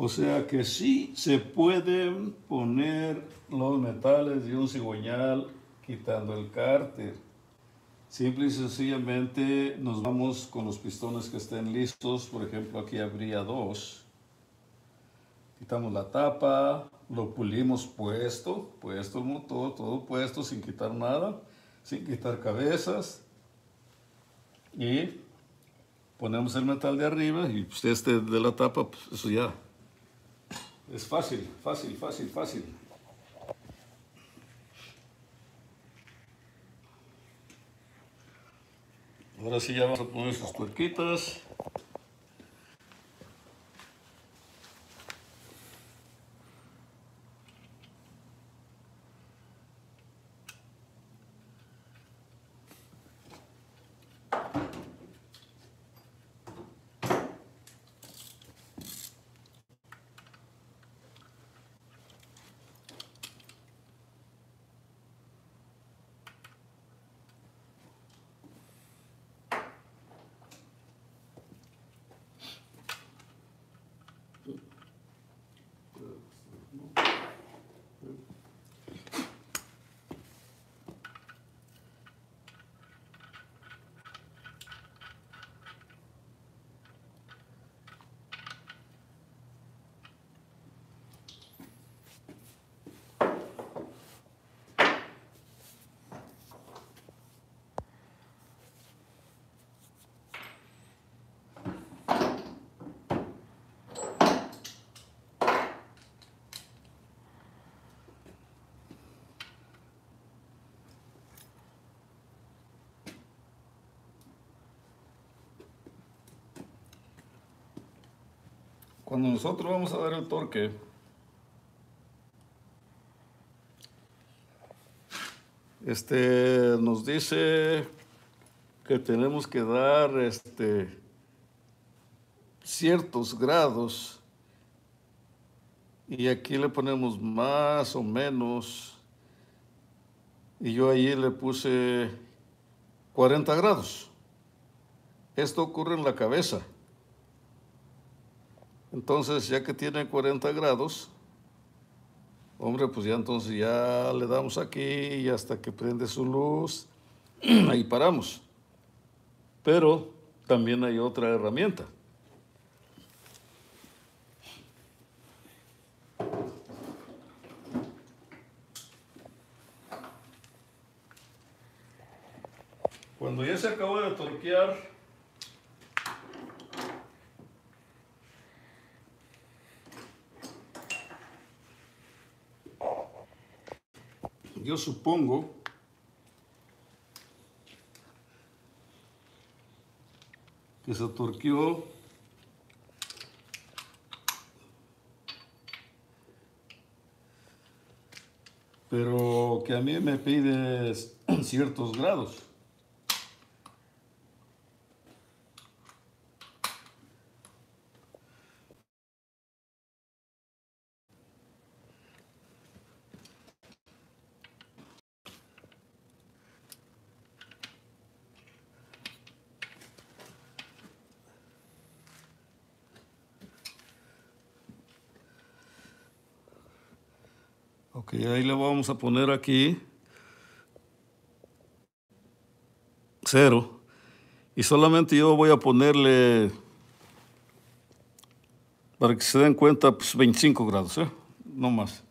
O sea que sí se pueden poner los metales de un cigüeñal quitando el cárter. Simple y sencillamente nos vamos con los pistones que estén listos. Por ejemplo, aquí habría dos. Quitamos la tapa, lo pulimos puesto, puesto el motor, todo puesto sin quitar nada, sin quitar cabezas. Y ponemos el metal de arriba y este de la tapa, pues eso ya es fácil, fácil, fácil, fácil. Ahora sí ya vamos a poner sus tuerquitas. Cuando nosotros vamos a dar el torque, este nos dice que tenemos que dar este ciertos grados y aquí le ponemos más o menos y yo allí le puse 40 grados. Esto ocurre en la cabeza. Entonces, ya que tiene 40 grados, hombre, pues ya entonces ya le damos aquí y hasta que prende su luz, ahí paramos. Pero también hay otra herramienta. Cuando ya se acabó de torquear, yo supongo que se torqueó pero que a mí me pide ciertos grados. Ok, ahí le vamos a poner aquí cero. Y solamente yo voy a ponerle, para que se den cuenta, pues 25 grados, ¿eh? No más.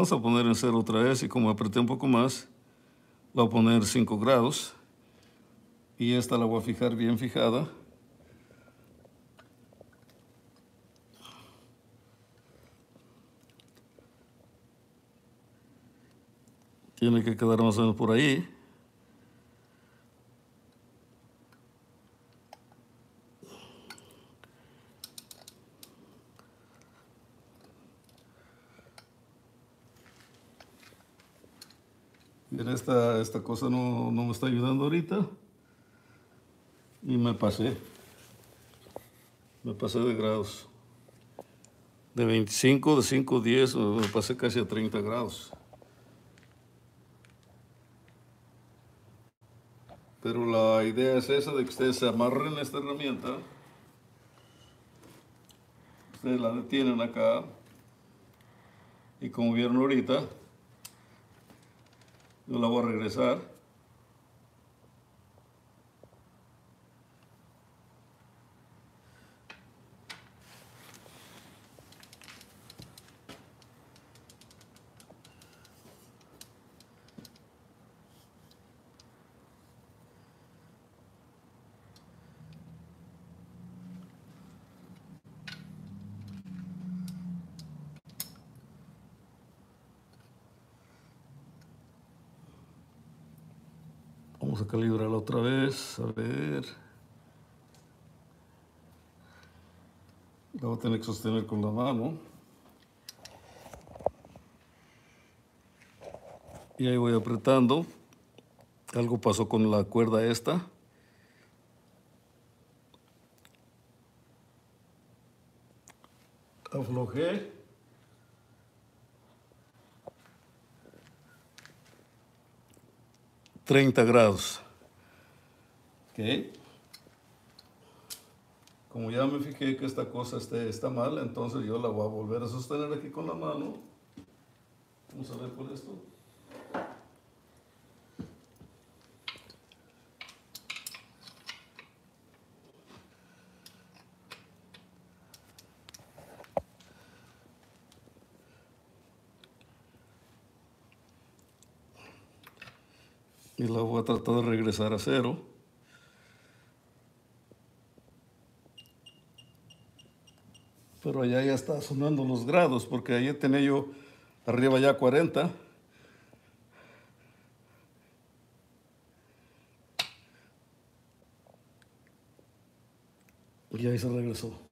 Vamos a poner en cero otra vez y como apreté un poco más, voy a poner 5 grados. Y esta la voy a fijar bien fijada. Tiene que quedar más o menos por ahí. Esta, esta cosa no, no me está ayudando ahorita. Y me pasé. Me pasé de grados. De 25, de 5, 10, me pasé casi a 30 grados. Pero la idea es esa de que ustedes se amarren esta herramienta. Ustedes la detienen acá. Y como vieron ahorita, yo la voy a regresar. Vamos a calibrarla otra vez, a ver. La voy a tener que sostener con la mano. Y ahí voy apretando. Algo pasó con la cuerda esta. Aflojé. 30 grados. Como ya me fijé que esta cosa este, está mal, entonces yo la voy a volver a sostener aquí con la mano. Vamos a ver por esto. y la voy a tratar de regresar a cero. Ya está sonando los grados, porque ahí tenía yo arriba ya 40. Y ahí se regresó.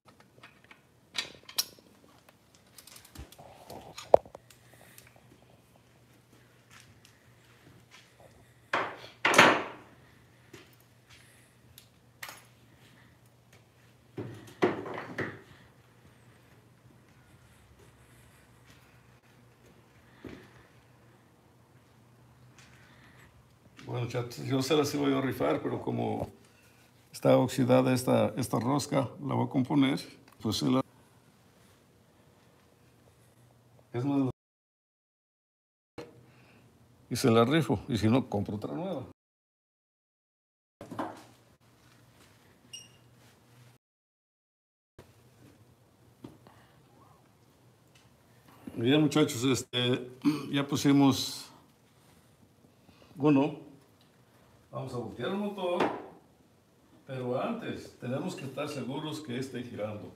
Chat, yo se las voy a rifar, pero como está oxidada esta, esta rosca, la voy a componer, pues se la... Es más... Y se la rifo, y si no, compro otra nueva. Bien, muchachos, este, ya pusimos uno. Vamos a voltear el motor, pero antes tenemos que estar seguros que esté girando.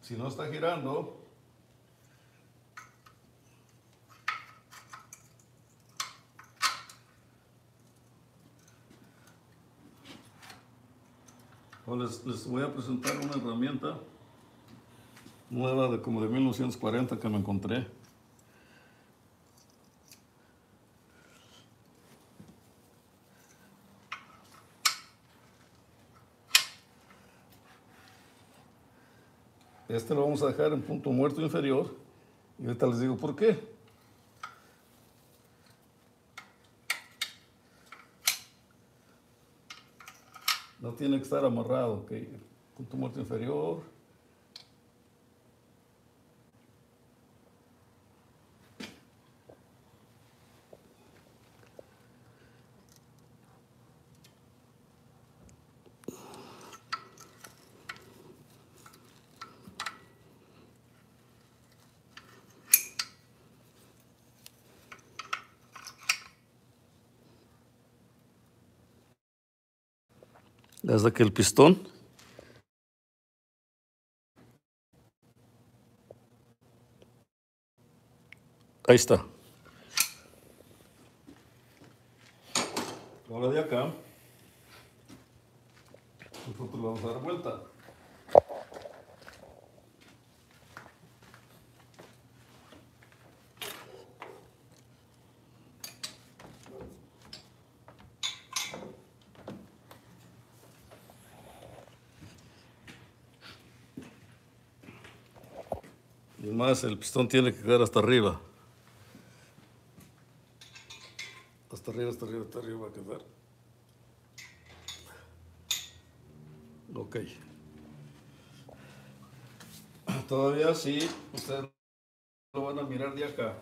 Si no está girando, les, les voy a presentar una herramienta nueva de como de 1940 que me encontré. Este lo vamos a dejar en punto muerto inferior. Y ahorita les digo por qué. No tiene que estar amarrado, ok. Punto muerto inferior. Hasta que el pistón Ahí está. Ahora de acá, nosotros vamos a dar vuelta. Más, el pistón tiene que quedar hasta arriba. Hasta arriba, hasta arriba, hasta arriba va a quedar. Ok. Todavía sí, ustedes lo van a mirar de acá.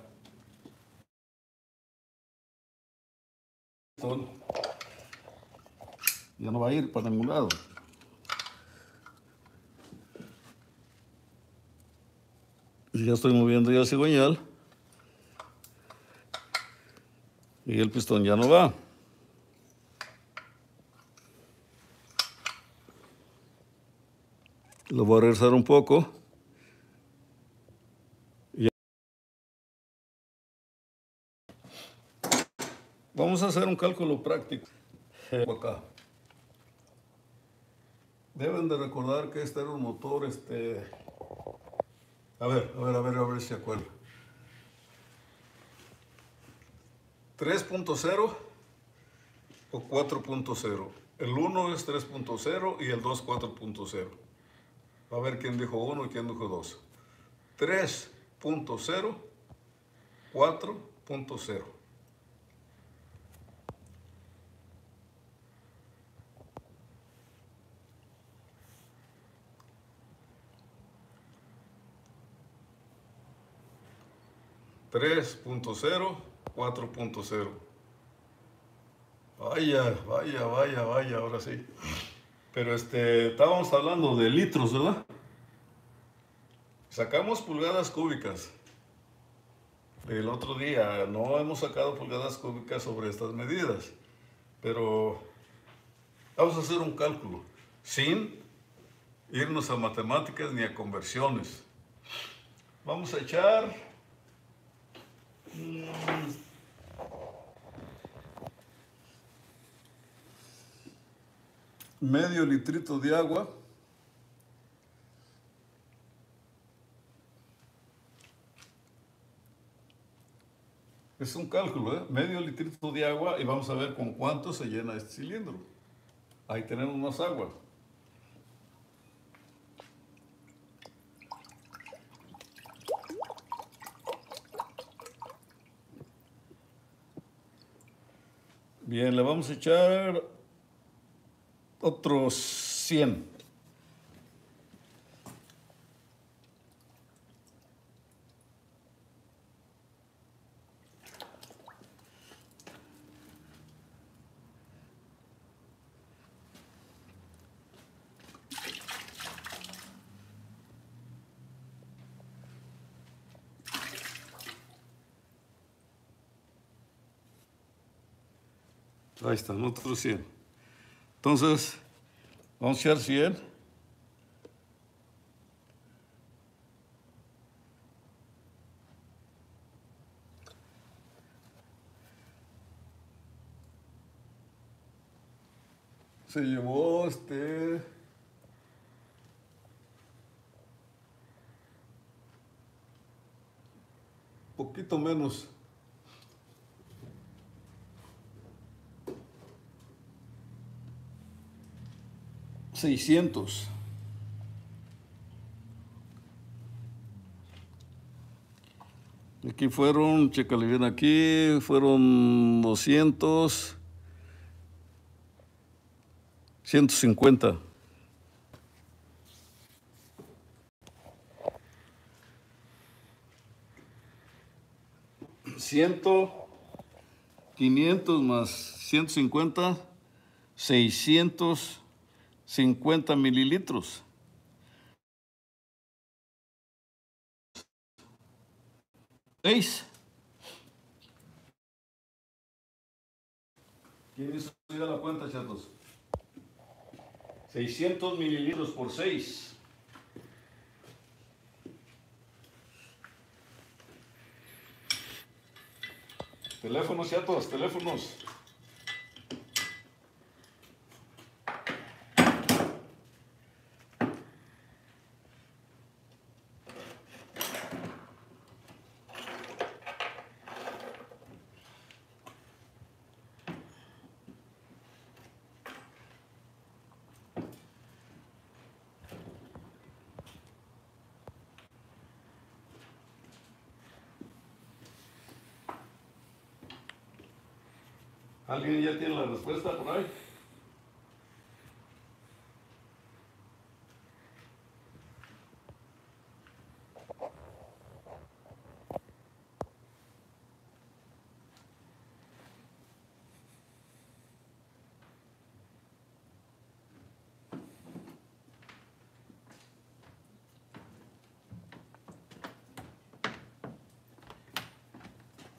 Ya no va a ir para ningún lado. Y ya estoy moviendo ya el cigüeñal. Y el pistón ya no va. Lo voy a regresar un poco. Vamos a hacer un cálculo práctico. Acá. Deben de recordar que este era un motor, este... A ver, a ver, a ver, a ver si acuerdo. 3.0 o 4.0. El 1 es 3.0 y el 2 4.0. A ver quién dijo 1 y quién dijo 2. 3.0, 4.0. Tres punto cero, cuatro punto cero. Vaya, vaya, vaya, vaya, ahora sí. Pero este, estábamos hablando de litros, ¿verdad? Sacamos pulgadas cúbicas. El otro día no hemos sacado pulgadas cúbicas sobre estas medidas, pero vamos a hacer un cálculo sin irnos a matemáticas ni a conversiones. Vamos a echar medio litrito de agua. Es un cálculo, ¿eh? medio litrito de agua y vamos a ver con cuánto se llena este cilindro. Ahí tenemos más agua. Bien, le vamos a echar otros 100. Ahí están, otros 100. Entonces, vamos a echar 100. Se llevó este... Poquito menos. Seiscientos. Aquí fueron, chécale bien aquí, fueron 200, 150. Ciento, 500 más 150, 650 mililitros. Seis. ¿Quién hizo la cuenta, chatos? 600 mililitros por 6. Teléfonos, chatos, teléfonos. ¿Alguien ya tiene la respuesta por ahí?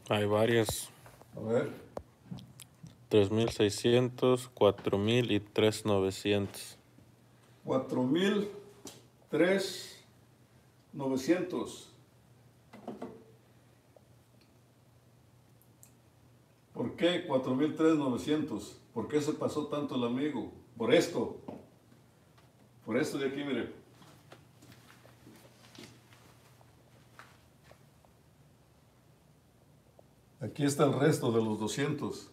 Hay varias. A ver. 3600, 4000 y 3900. 4000, 3, 900. ¿Por qué 4000, 3, 900? ¿Por qué se pasó tanto el amigo? Por esto. Por esto de aquí, mire. Aquí está el resto de los 200.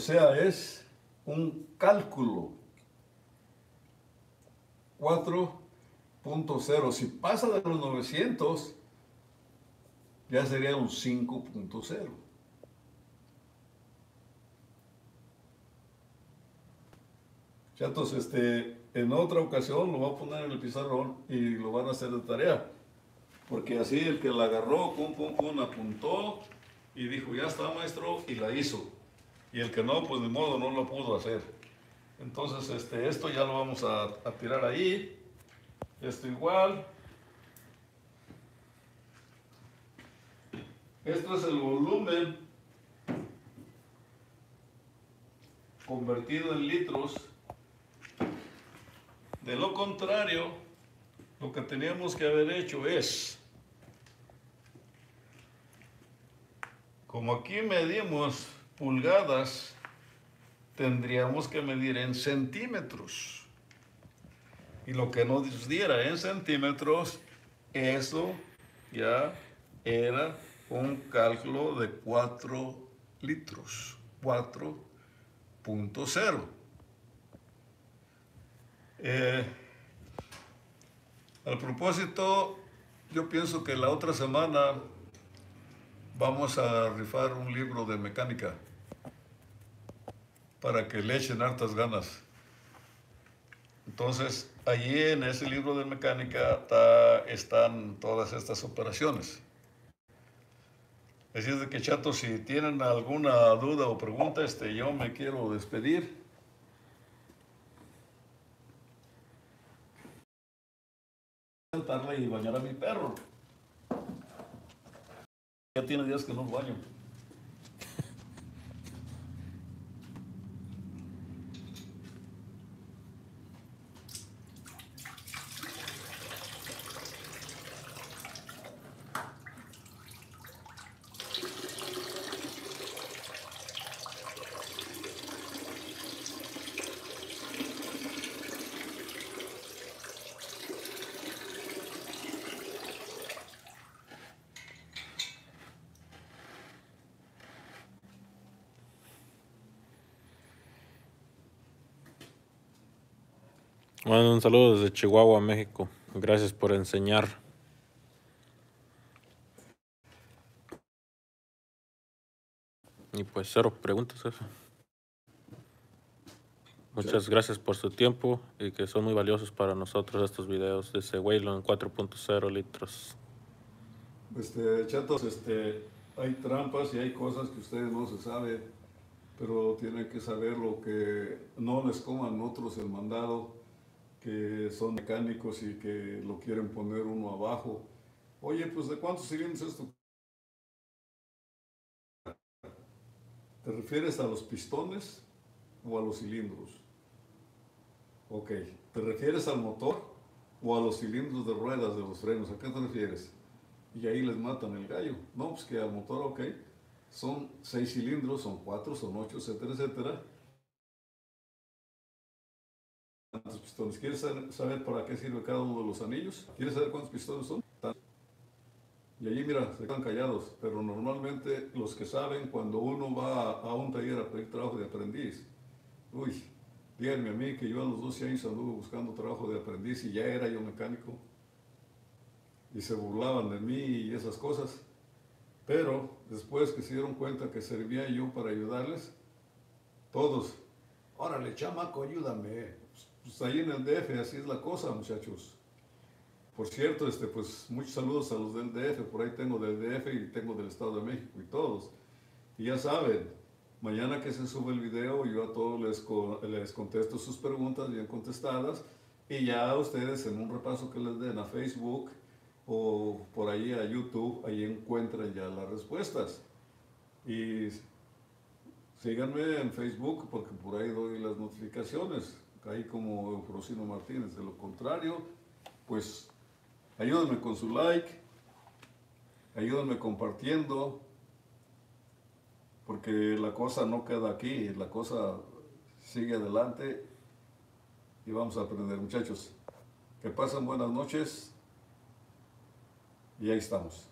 O sea, es un cálculo 4.0. Si pasa de los 900, ya sería un 5.0. Chatos, este, en otra ocasión lo voy a poner en el pizarrón y lo van a hacer de tarea. Porque así el que la agarró, pum, pum, pum, apuntó y dijo, ya está maestro, y la hizo. Y el que no, pues de modo no lo pudo hacer. Entonces, este, esto ya lo vamos a, a tirar ahí. Esto igual. Esto es el volumen convertido en litros. De lo contrario, lo que teníamos que haber hecho es, como aquí medimos pulgadas, tendríamos que medir en centímetros. Y lo que nos diera en centímetros, eso ya era un cálculo de 4 litros, 4.0. Eh, al propósito, yo pienso que la otra semana vamos a rifar un libro de mecánica para que le echen hartas ganas. Entonces, allí en ese libro de mecánica está, están todas estas operaciones. Así es de que, chatos, si tienen alguna duda o pregunta, este, yo me quiero despedir. Sentarle y bañar a mi perro. Ya tiene días que no baño. Bueno, un saludo desde Chihuahua, México. Gracias por enseñar. Y pues cero preguntas, jefe. Muchas gracias por su tiempo y que son muy valiosos para nosotros estos videos de ese Waylon 4.0 litros. Este, chatos, este, hay trampas y hay cosas que ustedes no se saben, pero tienen que saber lo que no les coman otros el mandado, que son mecánicos y que lo quieren poner uno abajo. Oye, pues ¿de cuántos cilindros es esto? ¿Te refieres a los pistones? o a los cilindros? Ok, ¿te refieres al motor o a los cilindros de ruedas de los frenos? ¿A qué te refieres? Y ahí les matan el gallo. No, pues que al motor, ok, son seis cilindros, son cuatro, son ocho, etcétera, etcétera. ¿Quieres saber para qué sirve cada uno de los anillos? ¿Quieres saber cuántos pistones son? Y allí, mira, se quedan callados, pero normalmente los que saben, cuando uno va a un taller a pedir trabajo de aprendiz, uy, díganme a mí que yo a los 12 años anduve buscando trabajo de aprendiz y ya era yo mecánico. Y se burlaban de mí y esas cosas. Pero después que se dieron cuenta que servía yo para ayudarles, todos, órale, chamaco, ayúdame. Pues ahí en el DF, así es la cosa, muchachos. Por cierto, este, pues muchos saludos a los del DF, por ahí tengo del DF y tengo del Estado de México y todos. Y ya saben, mañana que se sube el video, yo a todos les, les contesto sus preguntas bien contestadas y ya ustedes en un repaso que les den a Facebook o por ahí a YouTube, ahí encuentran ya las respuestas. Y síganme en Facebook porque por ahí doy las notificaciones, ahí como Eufrosino Martínez. De lo contrario, pues Ayúdenme con su like, ayúdenme compartiendo, porque la cosa no queda aquí, la cosa sigue adelante y vamos a aprender, muchachos. Que pasen buenas noches y ahí estamos.